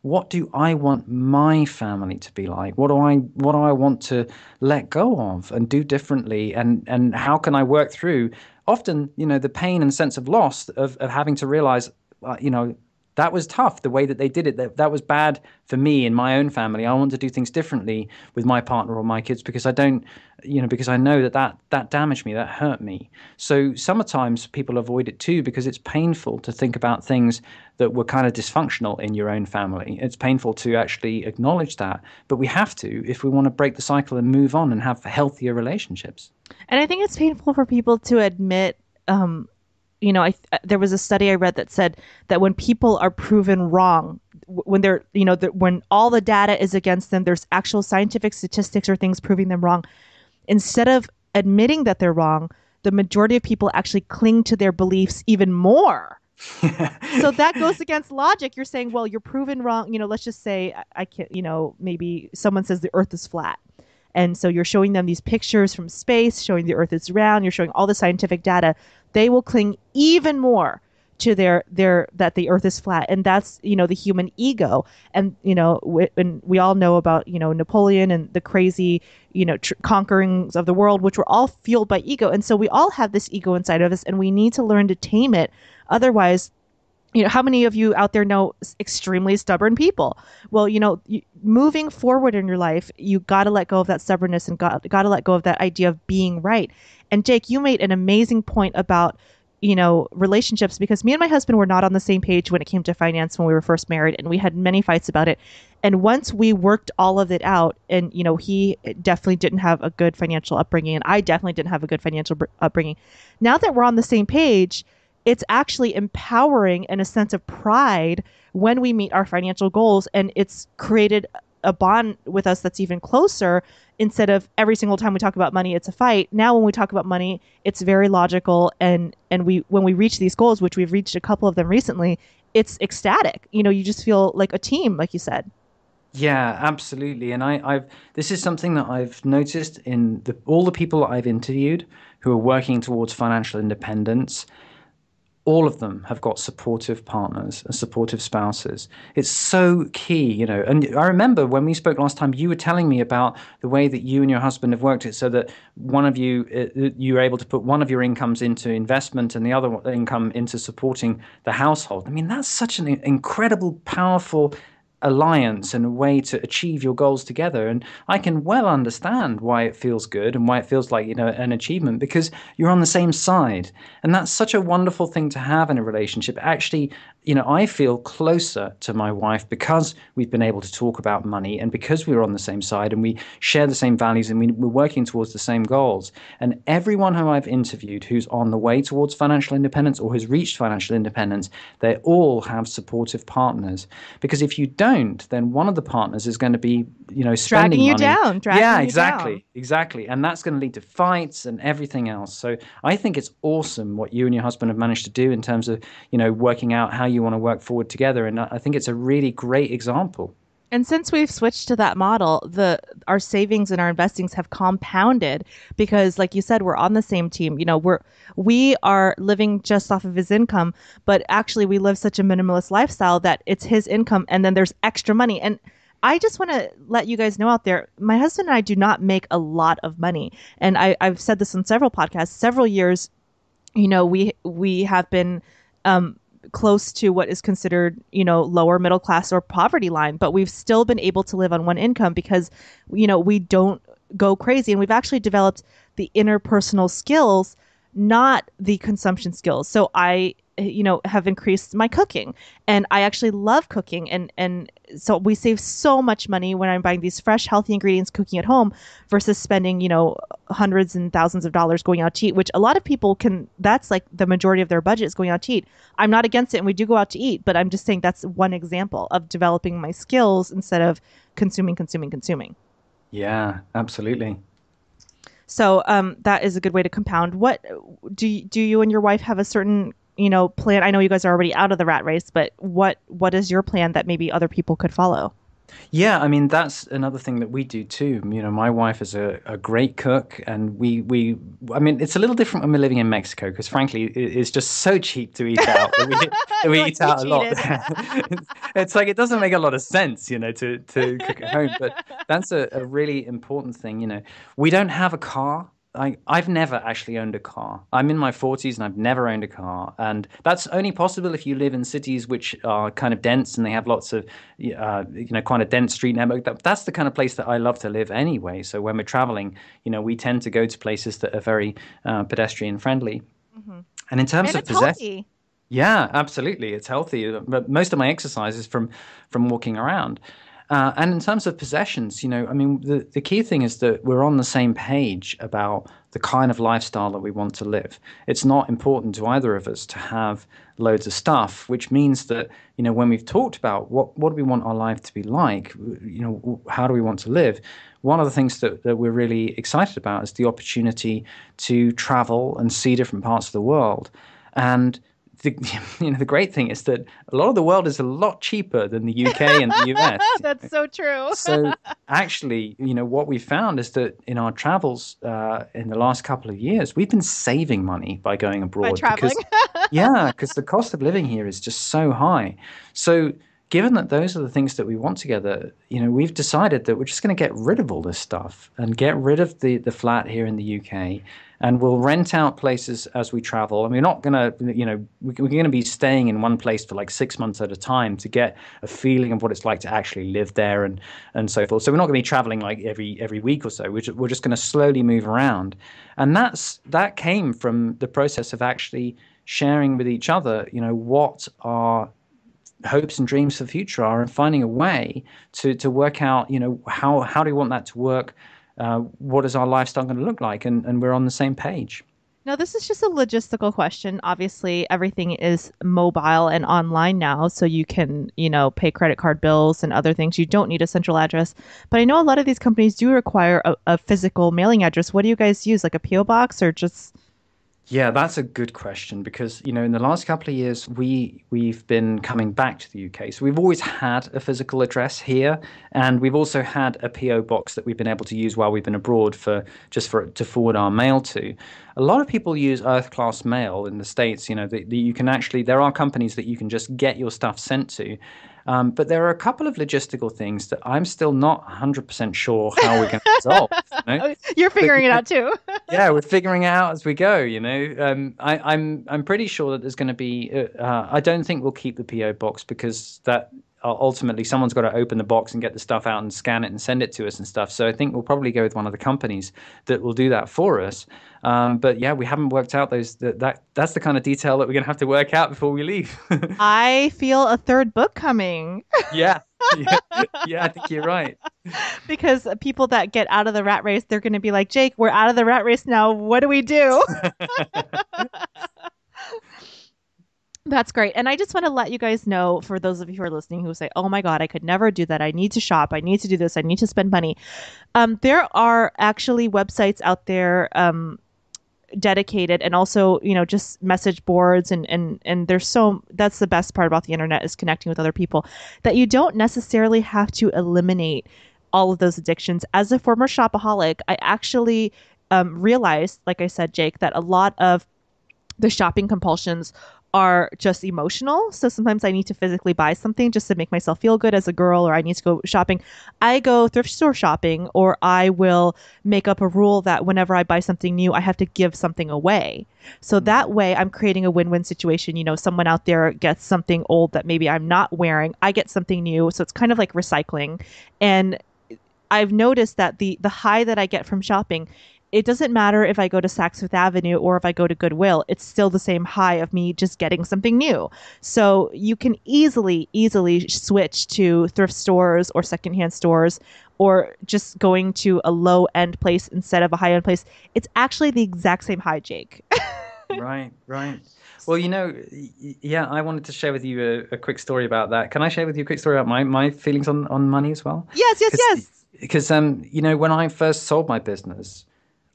what do I want my family to be like? What do I what do I want to let go of and do differently? And and how can I work through often, you know, the pain and sense of loss of, of having to realize, uh, you know, that was tough the way that they did it. That, that was bad for me in my own family. I want to do things differently with my partner or my kids because i don't you know because i know that that, that damaged me that hurt me. So sometimes people avoid it too because it's painful to think about things that were kind of dysfunctional in your own family. It's painful to actually acknowledge that but we have to if we want to break the cycle and move on and have healthier relationships. And i think it's painful for people to admit um, you know, I uh, there was a study I read that said that when people are proven wrong, when they're, you know, when all the data is against them, there's actual scientific statistics or things proving them wrong. Instead of admitting that they're wrong, the majority of people actually cling to their beliefs even more. so that goes against logic. You're saying, well, you're proven wrong. You know, let's just say I can't. You know, maybe someone says the Earth is flat. And so you're showing them these pictures from space, showing the Earth is round, you're showing all the scientific data. They will cling even more to their their that the earth is flat. And that's you know the human ego. And you know we, and we all know about you know napoleon and the crazy you know tr- conquerings of the world which were all fueled by ego. And so we all have this ego inside of us and we need to learn to tame it. Otherwise you know how many of you out there know extremely stubborn people? Well you know moving forward in your life you got to let go of that stubbornness and got, got to let go of that idea of being right. And Jake, you made an amazing point about you know relationships because me and my husband were not on the same page when it came to finance when we were first married and we had many fights about it. And once we worked all of it out and you know he definitely didn't have a good financial upbringing and i definitely didn't have a good financial upbringing. Now that we're on the same page it's actually empowering and a sense of pride when we meet our financial goals and it's created a bond with us that's even closer. Instead of every single time we talk about money it's a fight. Now when we talk about money it's very logical and and we when we reach these goals which we've reached a couple of them recently it's ecstatic. You know you just feel like a team like you said. Yeah absolutely. And i i've this is something that i've noticed in the, all the people i've interviewed who are working towards financial independence all of them have got supportive partners and supportive spouses. It's so key, you know. And I remember when we spoke last time, you were telling me about the way that you and your husband have worked it so that one of you uh, you were able to put one of your incomes into investment and the other income into supporting the household. I mean, that's such an incredible, powerful alliance and a way to achieve your goals together. And I can well understand why it feels good and why it feels like, you know, an achievement because you're on the same side. And that's such a wonderful thing to have in a relationship. Actually you know, I feel closer to my wife because we've been able to talk about money and because we're on the same side and we share the same values and we, we're working towards the same goals. And everyone who I've interviewed who's on the way towards financial independence or has reached financial independence, they all have supportive partners. Because if you don't, then one of the partners is going to be, you know, spending dragging you money. down. Dragging yeah, exactly, down. exactly, and that's going to lead to fights and everything else. So I think it's awesome what you and your husband have managed to do in terms of, you know, working out how you want to work forward together. And I think it's a really great example. And since we've switched to that model, the our savings and our investings have compounded because like you said we're on the same team. You know, we're we are living just off of his income, but actually we live such a minimalist lifestyle that it's his income and then there's extra money. And I just want to let you guys know out there, my husband and I do not make a lot of money. And I, I've said this on several podcasts, several years, you know, we we have been um, close to what is considered, you know, lower middle class or poverty line, but we've still been able to live on one income because, you know, we don't go crazy and we've actually developed the interpersonal skills, not the consumption skills. So I you know have increased my cooking. And i actually love cooking. And and so we save so much money when i'm buying these fresh healthy ingredients cooking at home versus spending you know hundreds and thousands of dollars going out to eat which a lot of people can that's like the majority of their budget is going out to eat. I'm not against it and we do go out to eat but i'm just saying that's one example of developing my skills instead of consuming consuming consuming. Yeah, absolutely. so um, that is a good way to compound. What do you, do you and your wife have a certain you know plan i know you guys are already out of the rat race but what what is your plan that maybe other people could follow Yeah, I mean that's another thing that we do too. You know, my wife is a, a great cook, and we we I mean it's a little different when we're living in Mexico because frankly it, it's just so cheap to eat out. that we that we eat out a lot. it's, it's like it doesn't make a lot of sense, you know, to to cook at home. But that's a, a really important thing. You know, we don't have a car. I, I've never actually owned a car. I'm in my 40s and I've never owned a car. And that's only possible if you live in cities which are kind of dense and they have lots of, uh, you know, kind of dense street network. That, that's the kind of place that I love to live anyway. So when we're traveling, you know, we tend to go to places that are very uh, pedestrian friendly. And in terms and of it's possess- healthy yeah, absolutely. It's healthy. But most of my exercise is from from walking around. Uh, and in terms of possessions, you know, I mean, the, the key thing is that we're on the same page about the kind of lifestyle that we want to live. It's not important to either of us to have loads of stuff, which means that, you know, when we've talked about what, what do we want our life to be like, you know, how do we want to live, one of the things that, that we're really excited about is the opportunity to travel and see different parts of the world. And the, you know, the great thing is that a lot of the world is a lot cheaper than the UK and the US. that's so true so actually, you know, what we found is that in our travels uh, in the last couple of years, we've been saving money by going abroad. By traveling. Because, yeah, because the cost of living here is just so high. So given that those are the things that we want together, you know, we've decided that we're just going to get rid of all this stuff and get rid of the, the flat here in the UK. And we'll rent out places as we travel. And we're not going to, you know, we- we're going to be staying in one place for like six months at a time to get a feeling of what it's like to actually live there and, and so forth. So we're not going to be traveling like every every week or so. We're just, we're just going to slowly move around. And that's that came from the process of actually sharing with each other, you know, what our hopes and dreams for the future are and finding a way to to work out you know how how do we want that to work uh, what is our lifestyle going to look like and and we're on the same page No, this is just a logistical question. Obviously, everything is mobile and online now, so you can, you know, pay credit card bills and other things. You don't need a central address. But I know a lot of these companies do require a, a physical mailing address. What do you guys use? Like a PO box or just Yeah, that's a good question because you know in the last couple of years we we've been coming back to the UK. So we've always had a physical address here, and we've also had a PO box that we've been able to use while we've been abroad for just for to forward our mail to. A lot of people use Earth Class Mail in the states. You know that you can actually there are companies that you can just get your stuff sent to. Um, but there are a couple of logistical things that I'm still not 100% sure how we're going to resolve. You know? you're figuring it out too. yeah, we're figuring it out as we go. You know, um, I, I'm I'm pretty sure that there's going to be. Uh, uh, I don't think we'll keep the PO box because that ultimately someone's got to open the box and get the stuff out and scan it and send it to us and stuff. So I think we'll probably go with one of the companies that will do that for us. Um, but yeah, we haven't worked out those that, that that's the kind of detail that we're going to have to work out before we leave. I feel a third book coming. yeah. yeah. Yeah, I think you're right. because people that get out of the rat race, they're going to be like, Jake, we're out of the rat race now. What do we do? That's great. And I just want to let you guys know for those of you who are listening who say, oh my God, I could never do that. I need to shop. I need to do this. I need to spend money. Um, there are actually websites out there um, dedicated and also, you know, just message boards. And, and, and there's so, that's the best part about the internet is connecting with other people that you don't necessarily have to eliminate all of those addictions. As a former shopaholic, I actually um, realized, like I said, Jake, that a lot of the shopping compulsions are just emotional. So sometimes I need to physically buy something just to make myself feel good as a girl, or I need to go shopping. I go thrift store shopping, or I will make up a rule that whenever I buy something new, I have to give something away. So mm-hmm. that way I'm creating a win win situation. You know, someone out there gets something old that maybe I'm not wearing, I get something new. So it's kind of like recycling. And I've noticed that the the high that I get from shopping it doesn't matter if I go to Saks Fifth Avenue or if I go to Goodwill, it's still the same high of me just getting something new. So you can easily, easily switch to thrift stores or secondhand stores or just going to a low end place instead of a high end place. It's actually the exact same high, Jake. right, right. Well, you know, yeah, I wanted to share with you a, a, quick story about that. Can I share with you a quick story about my, my feelings on, on money as well? Yes, yes, yes. Because, um, you know, when I first sold my business,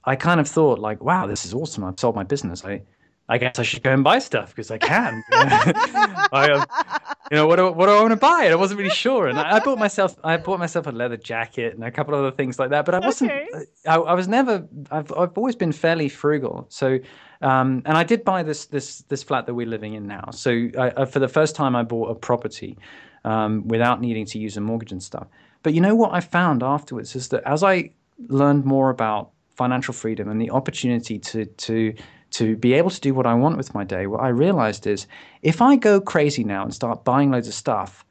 I kind of thought like, wow, this is awesome. I've sold my business. I, I guess I should go and buy stuff because I can. I, um, you know, what do, what do I want to buy? And I wasn't really sure. And I, I, bought myself, I bought myself a leather jacket and a couple of other things like that. But I wasn't, okay. I, I, was never, I've, I've always been fairly frugal. So, um, and I did buy this, this, this flat that we're living in now. So I, for the first time, I bought a property um, without needing to use a mortgage and stuff. But you know what I found afterwards is that as I learned more about financial freedom and the opportunity to to to be able to do what I want with my day, what I realized is if I go crazy now and start buying loads of stuff,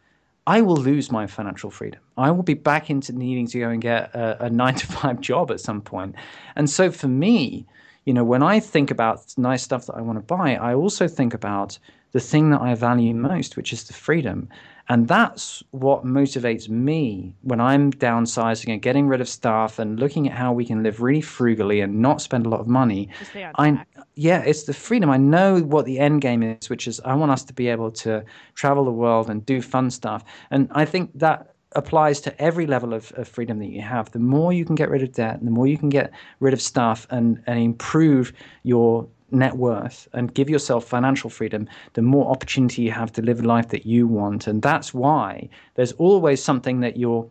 I will lose my financial freedom. I will be back into needing to go and get a, a nine to five job at some point. And so for me, you know, when I think about nice stuff that I want to buy, I also think about the thing that I value most, which is the freedom. And that's what motivates me when I'm downsizing and getting rid of stuff and looking at how we can live really frugally and not spend a lot of money. I, yeah, it's the freedom. I know what the end game is, which is I want us to be able to travel the world and do fun stuff. And I think that applies to every level of, of freedom that you have. The more you can get rid of debt, the more you can get rid of stuff and, and improve your net worth and give yourself financial freedom, the more opportunity you have to live the life that you want. And that's why there's always something that you're,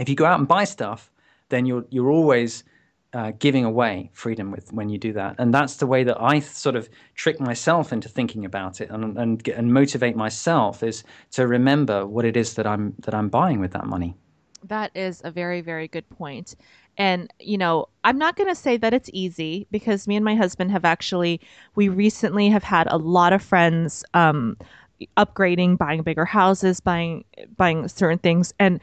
if you go out and buy stuff, then you're, you're always uh, giving away freedom with when you do that. And that's the way that I sort of trick myself into thinking about it and, and, and motivate myself is to remember what it is that I'm, that I'm buying with that money. That is a very, very good point. And, you know, I'm not going to say that it's easy because me and my husband have actually, we recently have had a lot of friends um, upgrading, buying bigger houses, buying, buying certain things. And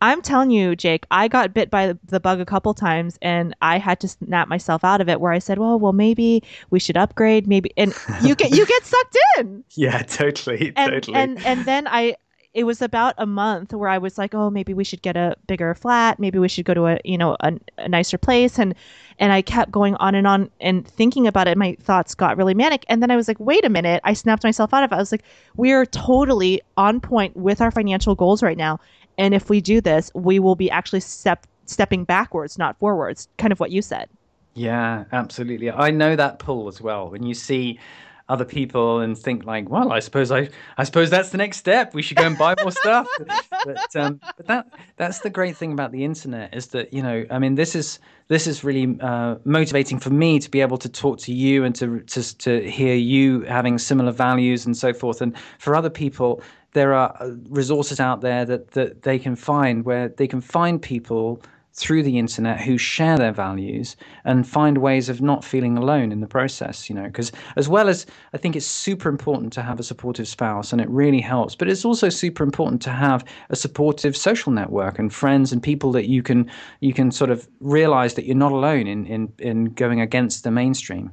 I'm telling you, Jake, I got bit by the bug a couple times and I had to snap myself out of it where I said, well, well, maybe we should upgrade. Maybe, and you get, you get sucked in. Yeah, totally. And, totally. And, and then I, it was about a month where I was like, oh, maybe we should get a bigger flat. Maybe we should go to a, you know, a, a nicer place. And, and I kept going on and on and thinking about it. My thoughts got really manic. And then I was like, wait a minute. I snapped myself out of it. I was like, we're totally on point with our financial goals right now. And if we do this, we will be actually step, stepping backwards, not forwards, kind of what you said. Yeah, absolutely. I know that pull as well. When you see other people and think like, well, I suppose I, I suppose that's the next step. We should go and buy more stuff. but, um, but that that's the great thing about the internet is that you know, I mean, this is this is really uh, motivating for me to be able to talk to you and to, to to hear you having similar values and so forth. And for other people, there are uh, resources out there that that they can find where they can find people through the internet who share their values and find ways of not feeling alone in the process you know because as well as i think it's super important to have a supportive spouse and it really helps but it's also super important to have a supportive social network and friends and people that you can you can sort of realize that you're not alone in in in going against the mainstream.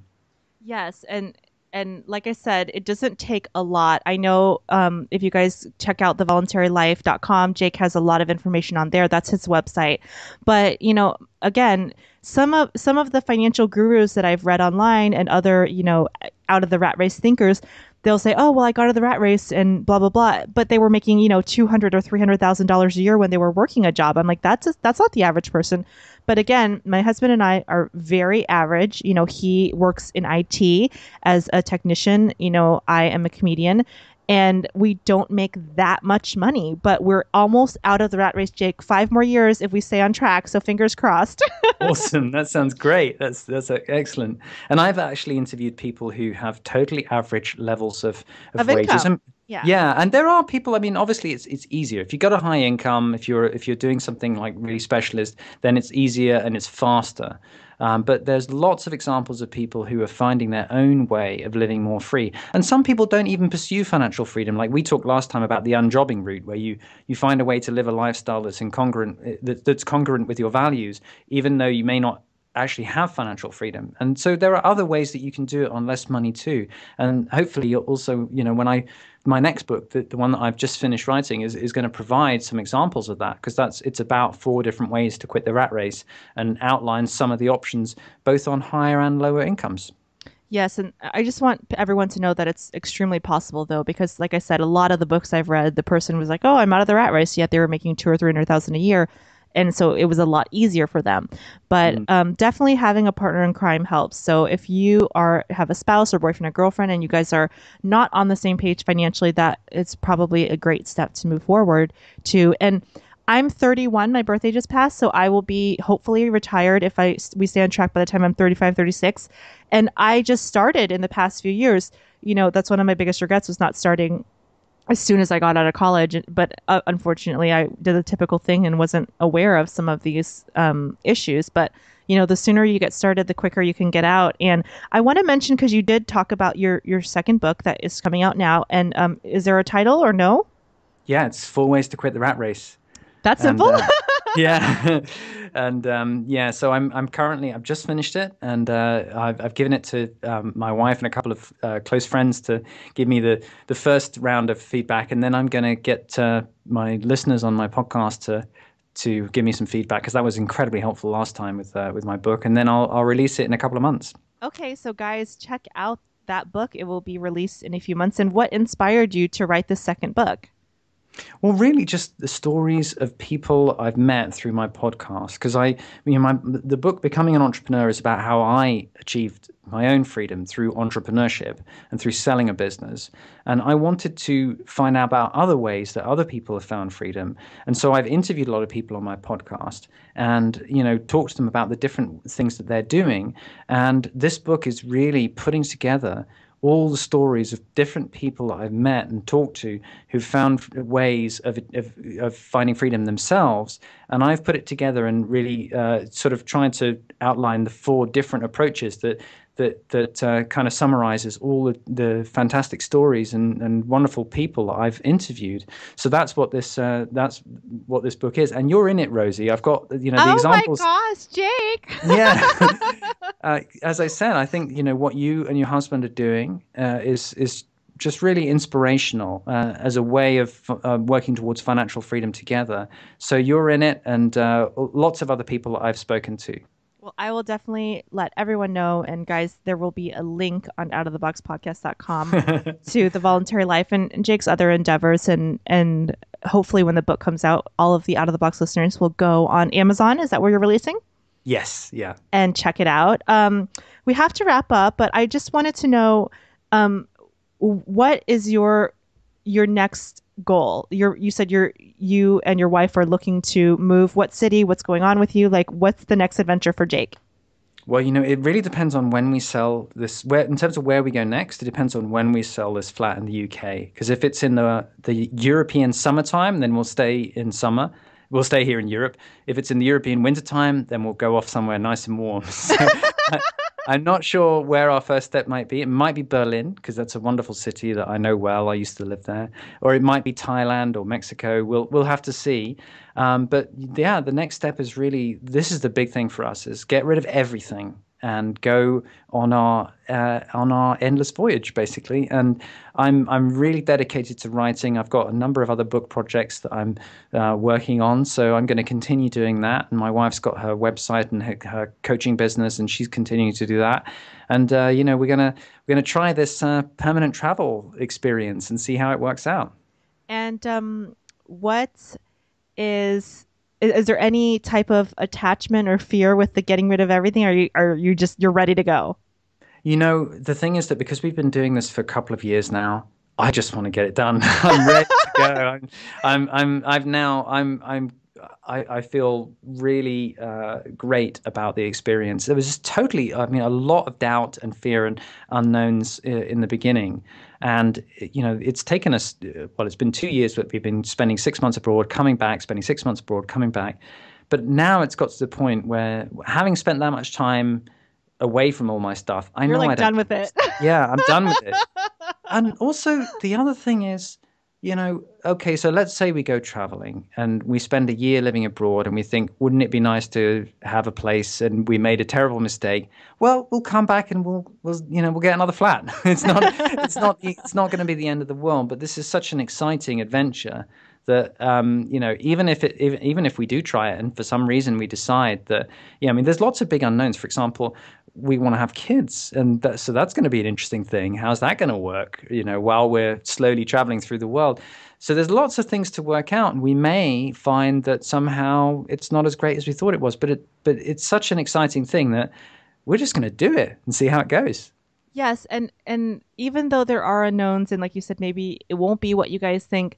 Yes and and like I said, it doesn't take a lot. I know um, if you guys check out thevoluntarylife.com, Jake has a lot of information on there. That's his website. But you know, again, some of some of the financial gurus that I've read online and other you know out of the rat race thinkers, they'll say, "Oh, well, I got out of the rat race and blah blah blah," but they were making you know two hundred or three hundred thousand dollars a year when they were working a job. I'm like, that's a, that's not the average person. But again, my husband and I are very average. You know, he works in IT as a technician. You know, I am a comedian. And we don't make that much money, but we're almost out of the rat race, Jake. Five more years if we stay on track. So fingers crossed. awesome. That sounds great. That's that's excellent. And I've actually interviewed people who have totally average levels of, of, Of wages. And, Yeah. yeah, and there are people. I mean, obviously, it's it's easier if you got a high income. If you're if you're doing something like really specialist, then it's easier and it's faster. Um, but there's lots of examples of people who are finding their own way of living more free, and some people don't even pursue financial freedom. Like we talked last time about the unjobbing route, where you you find a way to live a lifestyle that's incongruent, eh, that, that's congruent with your values, even though you may not actually have financial freedom. And so there are other ways that you can do it on less money too. And hopefully you'll also, you know, when I my next book, the, the one that I've just finished writing, is, is going to provide some examples of that because that's it's about four different ways to quit the rat race and outlines some of the options both on higher and lower incomes. Yes, and I just want everyone to know that it's extremely possible, though, because, like I said, a lot of the books I've read, the person was like, "Oh, I'm out of the rat race," yet they were making two or three hundred thousand a year, and so it was a lot easier for them. But um, definitely having a partner in crime helps. So if you are have a spouse or boyfriend or girlfriend, and you guys are not on the same page financially, that it's probably a great step to move forward to. And I'm 31. My birthday just passed, so I will be hopefully retired if I we stay on track by the time I'm 35, 36. And I just started in the past few years. You know, that's one of my biggest regrets was not starting as soon as I got out of college. But uh, unfortunately, I did the typical thing and wasn't aware of some of these um, issues. But you know, the sooner you get started, the quicker you can get out. And I want to mention because you did talk about your your second book that is coming out now. And um, is there a title or no? Yeah, it's four ways to quit the rat race. That's And, simple. uh, yeah, and um, yeah, so I'm I'm currently I've just finished it, and uh, I've I've given it to um, my wife and a couple of uh, close friends to give me the the first round of feedback, and then I'm going to get uh, my listeners on my podcast to to give me some feedback because that was incredibly helpful last time with uh, with my book, and then I'll I'll release it in a couple of months. Okay, so guys, check out that book. It will be released in a few months. And what inspired you to write the second book? Well, really, just the stories of people I've met through my podcast. Because I, you know, my the book "Becoming an Entrepreneur" is about how I achieved my own freedom through entrepreneurship and through selling a business. And I wanted to find out about other ways that other people have found freedom. And so I've interviewed a lot of people on my podcast, and you know, talked to them about the different things that they're doing. And this book is really putting together all the stories of different people that I've met and talked to who've found ways of, of, of finding freedom themselves. And I've put it together and really uh, sort of trying to outline the four different approaches that that that uh, kind of summarizes all the, the fantastic stories and, and wonderful people I've interviewed. So that's what this uh, that's what this book is. And you're in it, Rosie. I've got you know the oh examples Oh my gosh, Jake! yeah. uh, as I said, I think you know what you and your husband are doing uh, is is just really inspirational uh, as a way of uh, working towards financial freedom together. So you're in it, and uh, lots of other people I've spoken to. Well, I will definitely let everyone know. And guys, there will be a link on outoftheboxpodcast.com to the voluntary life and, and Jake's other endeavors. And, and hopefully, when the book comes out, all of the out of the box listeners will go on Amazon. Is that where you're releasing? Yes, yeah. And check it out. Um, we have to wrap up, but I just wanted to know um, what is your your next goal? Your you said you're you and your wife are looking to move. What city? What's going on with you? Like, what's the next adventure for Jake? Well, you know, it really depends on when we sell this. Where, in terms of where we go next, it depends on when we sell this flat in the UK. Because if it's in the the European summertime, then we'll stay in summer. We'll stay here in Europe. If it's in the European wintertime, then we'll go off somewhere nice and warm. So I, am not sure where our first step might be. It might be Berlin, because that's a wonderful city that I know well. I used to live there. Or it might be Thailand or Mexico. We'll, we'll have to see. Um, but yeah, the next step is really this is the big thing for us is get rid of everything and go on our uh, on our endless voyage basically. And I'm I'm really dedicated to writing. I've got a number of other book projects that I'm uh, working on so I'm going to continue doing that. And my wife's got her website and her, her coaching business and she's continuing to do that. And uh, you know we're gonna we're gonna try this uh, permanent travel experience and see how it works out. And um, what is is, is there any type of attachment or fear with the getting rid of everything? Or are you are you just you're ready to go? You know, the thing is that because we've been doing this for a couple of years now, I just want to get it done. I'm ready to go. I'm, I'm, I'm, I've now, I'm, I'm, I, I feel really uh, great about the experience. There was just totally, I mean, a lot of doubt and fear and unknowns in the beginning. And you know, it's taken us well. It's been two years, but we've been spending six months abroad, coming back, spending six months abroad, coming back. But now it's got to the point where, having spent that much time away from all my stuff, I You're know like I done with it. Yeah, I'm done with it. and also, the other thing is, you know, okay, so let's say we go traveling and we spend a year living abroad and we think, wouldn't it be nice to have a place and we made a terrible mistake? Well, we'll come back and we'll, we'll you know, we'll get another flat. it's not, it's not, it's not going to be the end of the world, but this is such an exciting adventure that um, you know even if it even if we do try it and for some reason we decide that yeah I mean there's lots of big unknowns. For example we want to have kids and that, so that's going to be an interesting thing. How's that going to work you know while we're slowly traveling through the world? So there's lots of things to work out and we may find that somehow it's not as great as we thought it was but it but it's such an exciting thing that we're just going to do it and see how it goes. Yes and and even though there are unknowns and like you said maybe it won't be what you guys think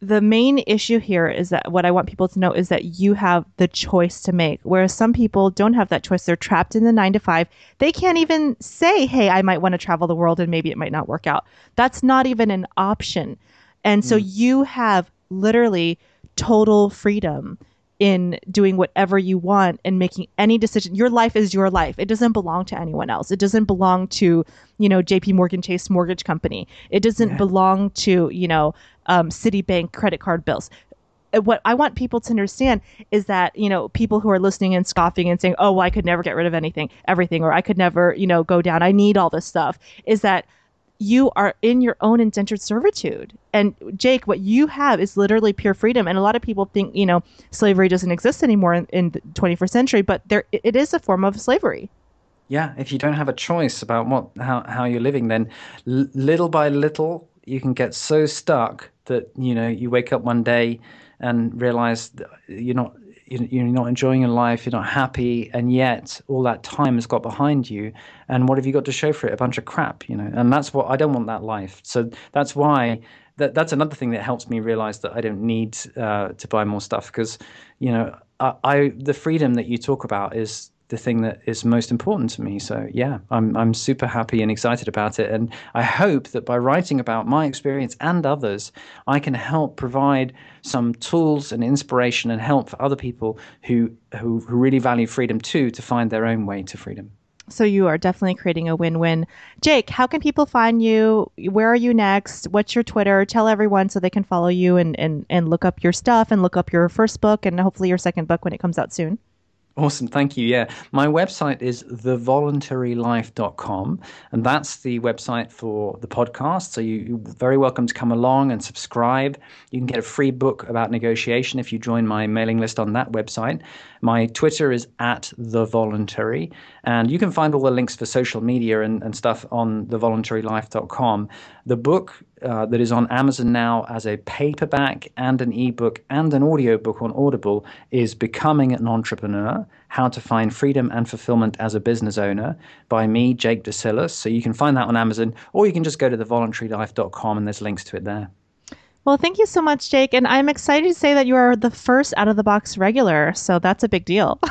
the main issue here is that what I want people to know is that you have the choice to make. Whereas some people don't have that choice. They're trapped in the nine to five. They can't even say, hey, I might want to travel the world and maybe it might not work out. That's not even an option. And so mm. you have literally total freedom in doing whatever you want and making any decision. Your life is your life. It doesn't belong to anyone else. It doesn't belong to, you know, JP Morgan Chase mortgage company. It doesn't yeah. belong to, you know, um, Citibank credit card bills. Uh, what I want people to understand is that, you know, people who are listening and scoffing and saying, oh, well, I could never get rid of anything, everything, or I could never, you know, go down. I need all this stuff, is that you are in your own indentured servitude. And Jake, what you have is literally pure freedom. And a lot of people think, you know, slavery doesn't exist anymore in, in the 21st century, but there it is a form of slavery. Yeah, if you don't have a choice about what how, how you're living, then l- little by little you can get so stuck that you know you wake up one day and realize you're not you're not enjoying your life, you're not happy, and yet all that time has got behind you. And what have you got to show for it? A bunch of crap, you know. And that's what I don't want that life. So that's why that that's another thing that helps me realize that I don't need uh, to buy more stuff because, you know, I, I the freedom that you talk about is the thing that is most important to me. So yeah, I'm I'm super happy and excited about it, and I hope that by writing about my experience and others, I can help provide some tools and inspiration and help for other people who who, who really value freedom too to find their own way to freedom. So you are definitely creating a win-win. Jake, how can people find you? Where are you next? What's your Twitter? Tell everyone so they can follow you and, and, and look up your stuff and look up your first book and hopefully your second book when it comes out soon. Awesome, thank you. Yeah, my website is thevoluntarylife.com, and that's the website for the podcast. So you, are very welcome to come along and subscribe. You can get a free book about negotiation if you join my mailing list on that website. My Twitter is at the voluntary, and you can find all the links for social media and, and stuff on thevoluntarylife.com. The book uh, that is on Amazon now as a paperback and an ebook and an audiobook on Audible is Becoming an Entrepreneur How to Find Freedom and Fulfillment as a Business Owner by me, Jake Desyllas. So you can find that on Amazon, or you can just go to thevoluntarylife.com and there's links to it there. Well, thank you so much, Jake. And I'm excited to say that you are the first out of the box regular. So that's a big deal.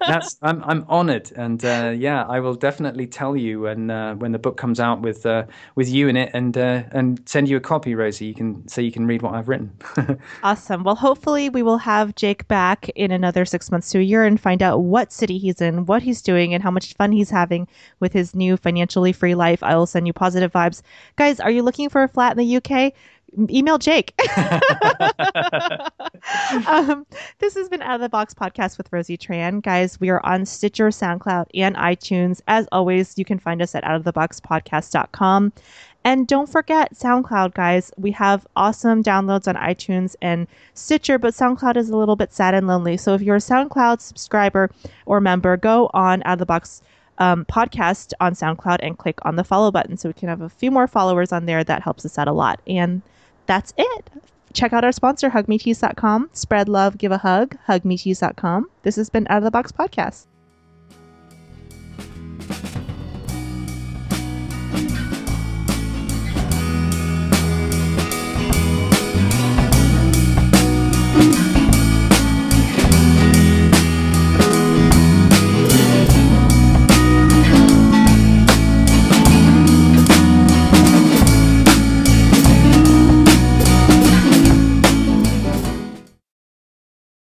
That's I'm I'm honored, and uh, yeah, I will definitely tell you when uh, when the book comes out with uh, with you in it, and uh, and send you a copy, Rosie. You can so you can read what I've written. awesome. Well, hopefully we will have Jake back in another six months to a year and find out what city he's in, what he's doing, and how much fun he's having with his new financially free life. I will send you positive vibes, guys. Are you looking for a flat in the UK? Email Jake. um, this has been Out of the Box podcast with Rosie Tran. Guys, we are on Stitcher, SoundCloud, and iTunes. As always, you can find us at outoftheboxpodcast.com. And don't forget SoundCloud, guys. We have awesome downloads on iTunes and Stitcher, but SoundCloud is a little bit sad and lonely. So if you're a SoundCloud subscriber or member, go on Out of the Box um, podcast on SoundCloud and click on the follow button so we can have a few more followers on there. That helps us out a lot. And that's it. Check out our sponsor, hugmetees.com. Spread love, give a hug, hugmetees.com. This has been Out of the Box Podcast.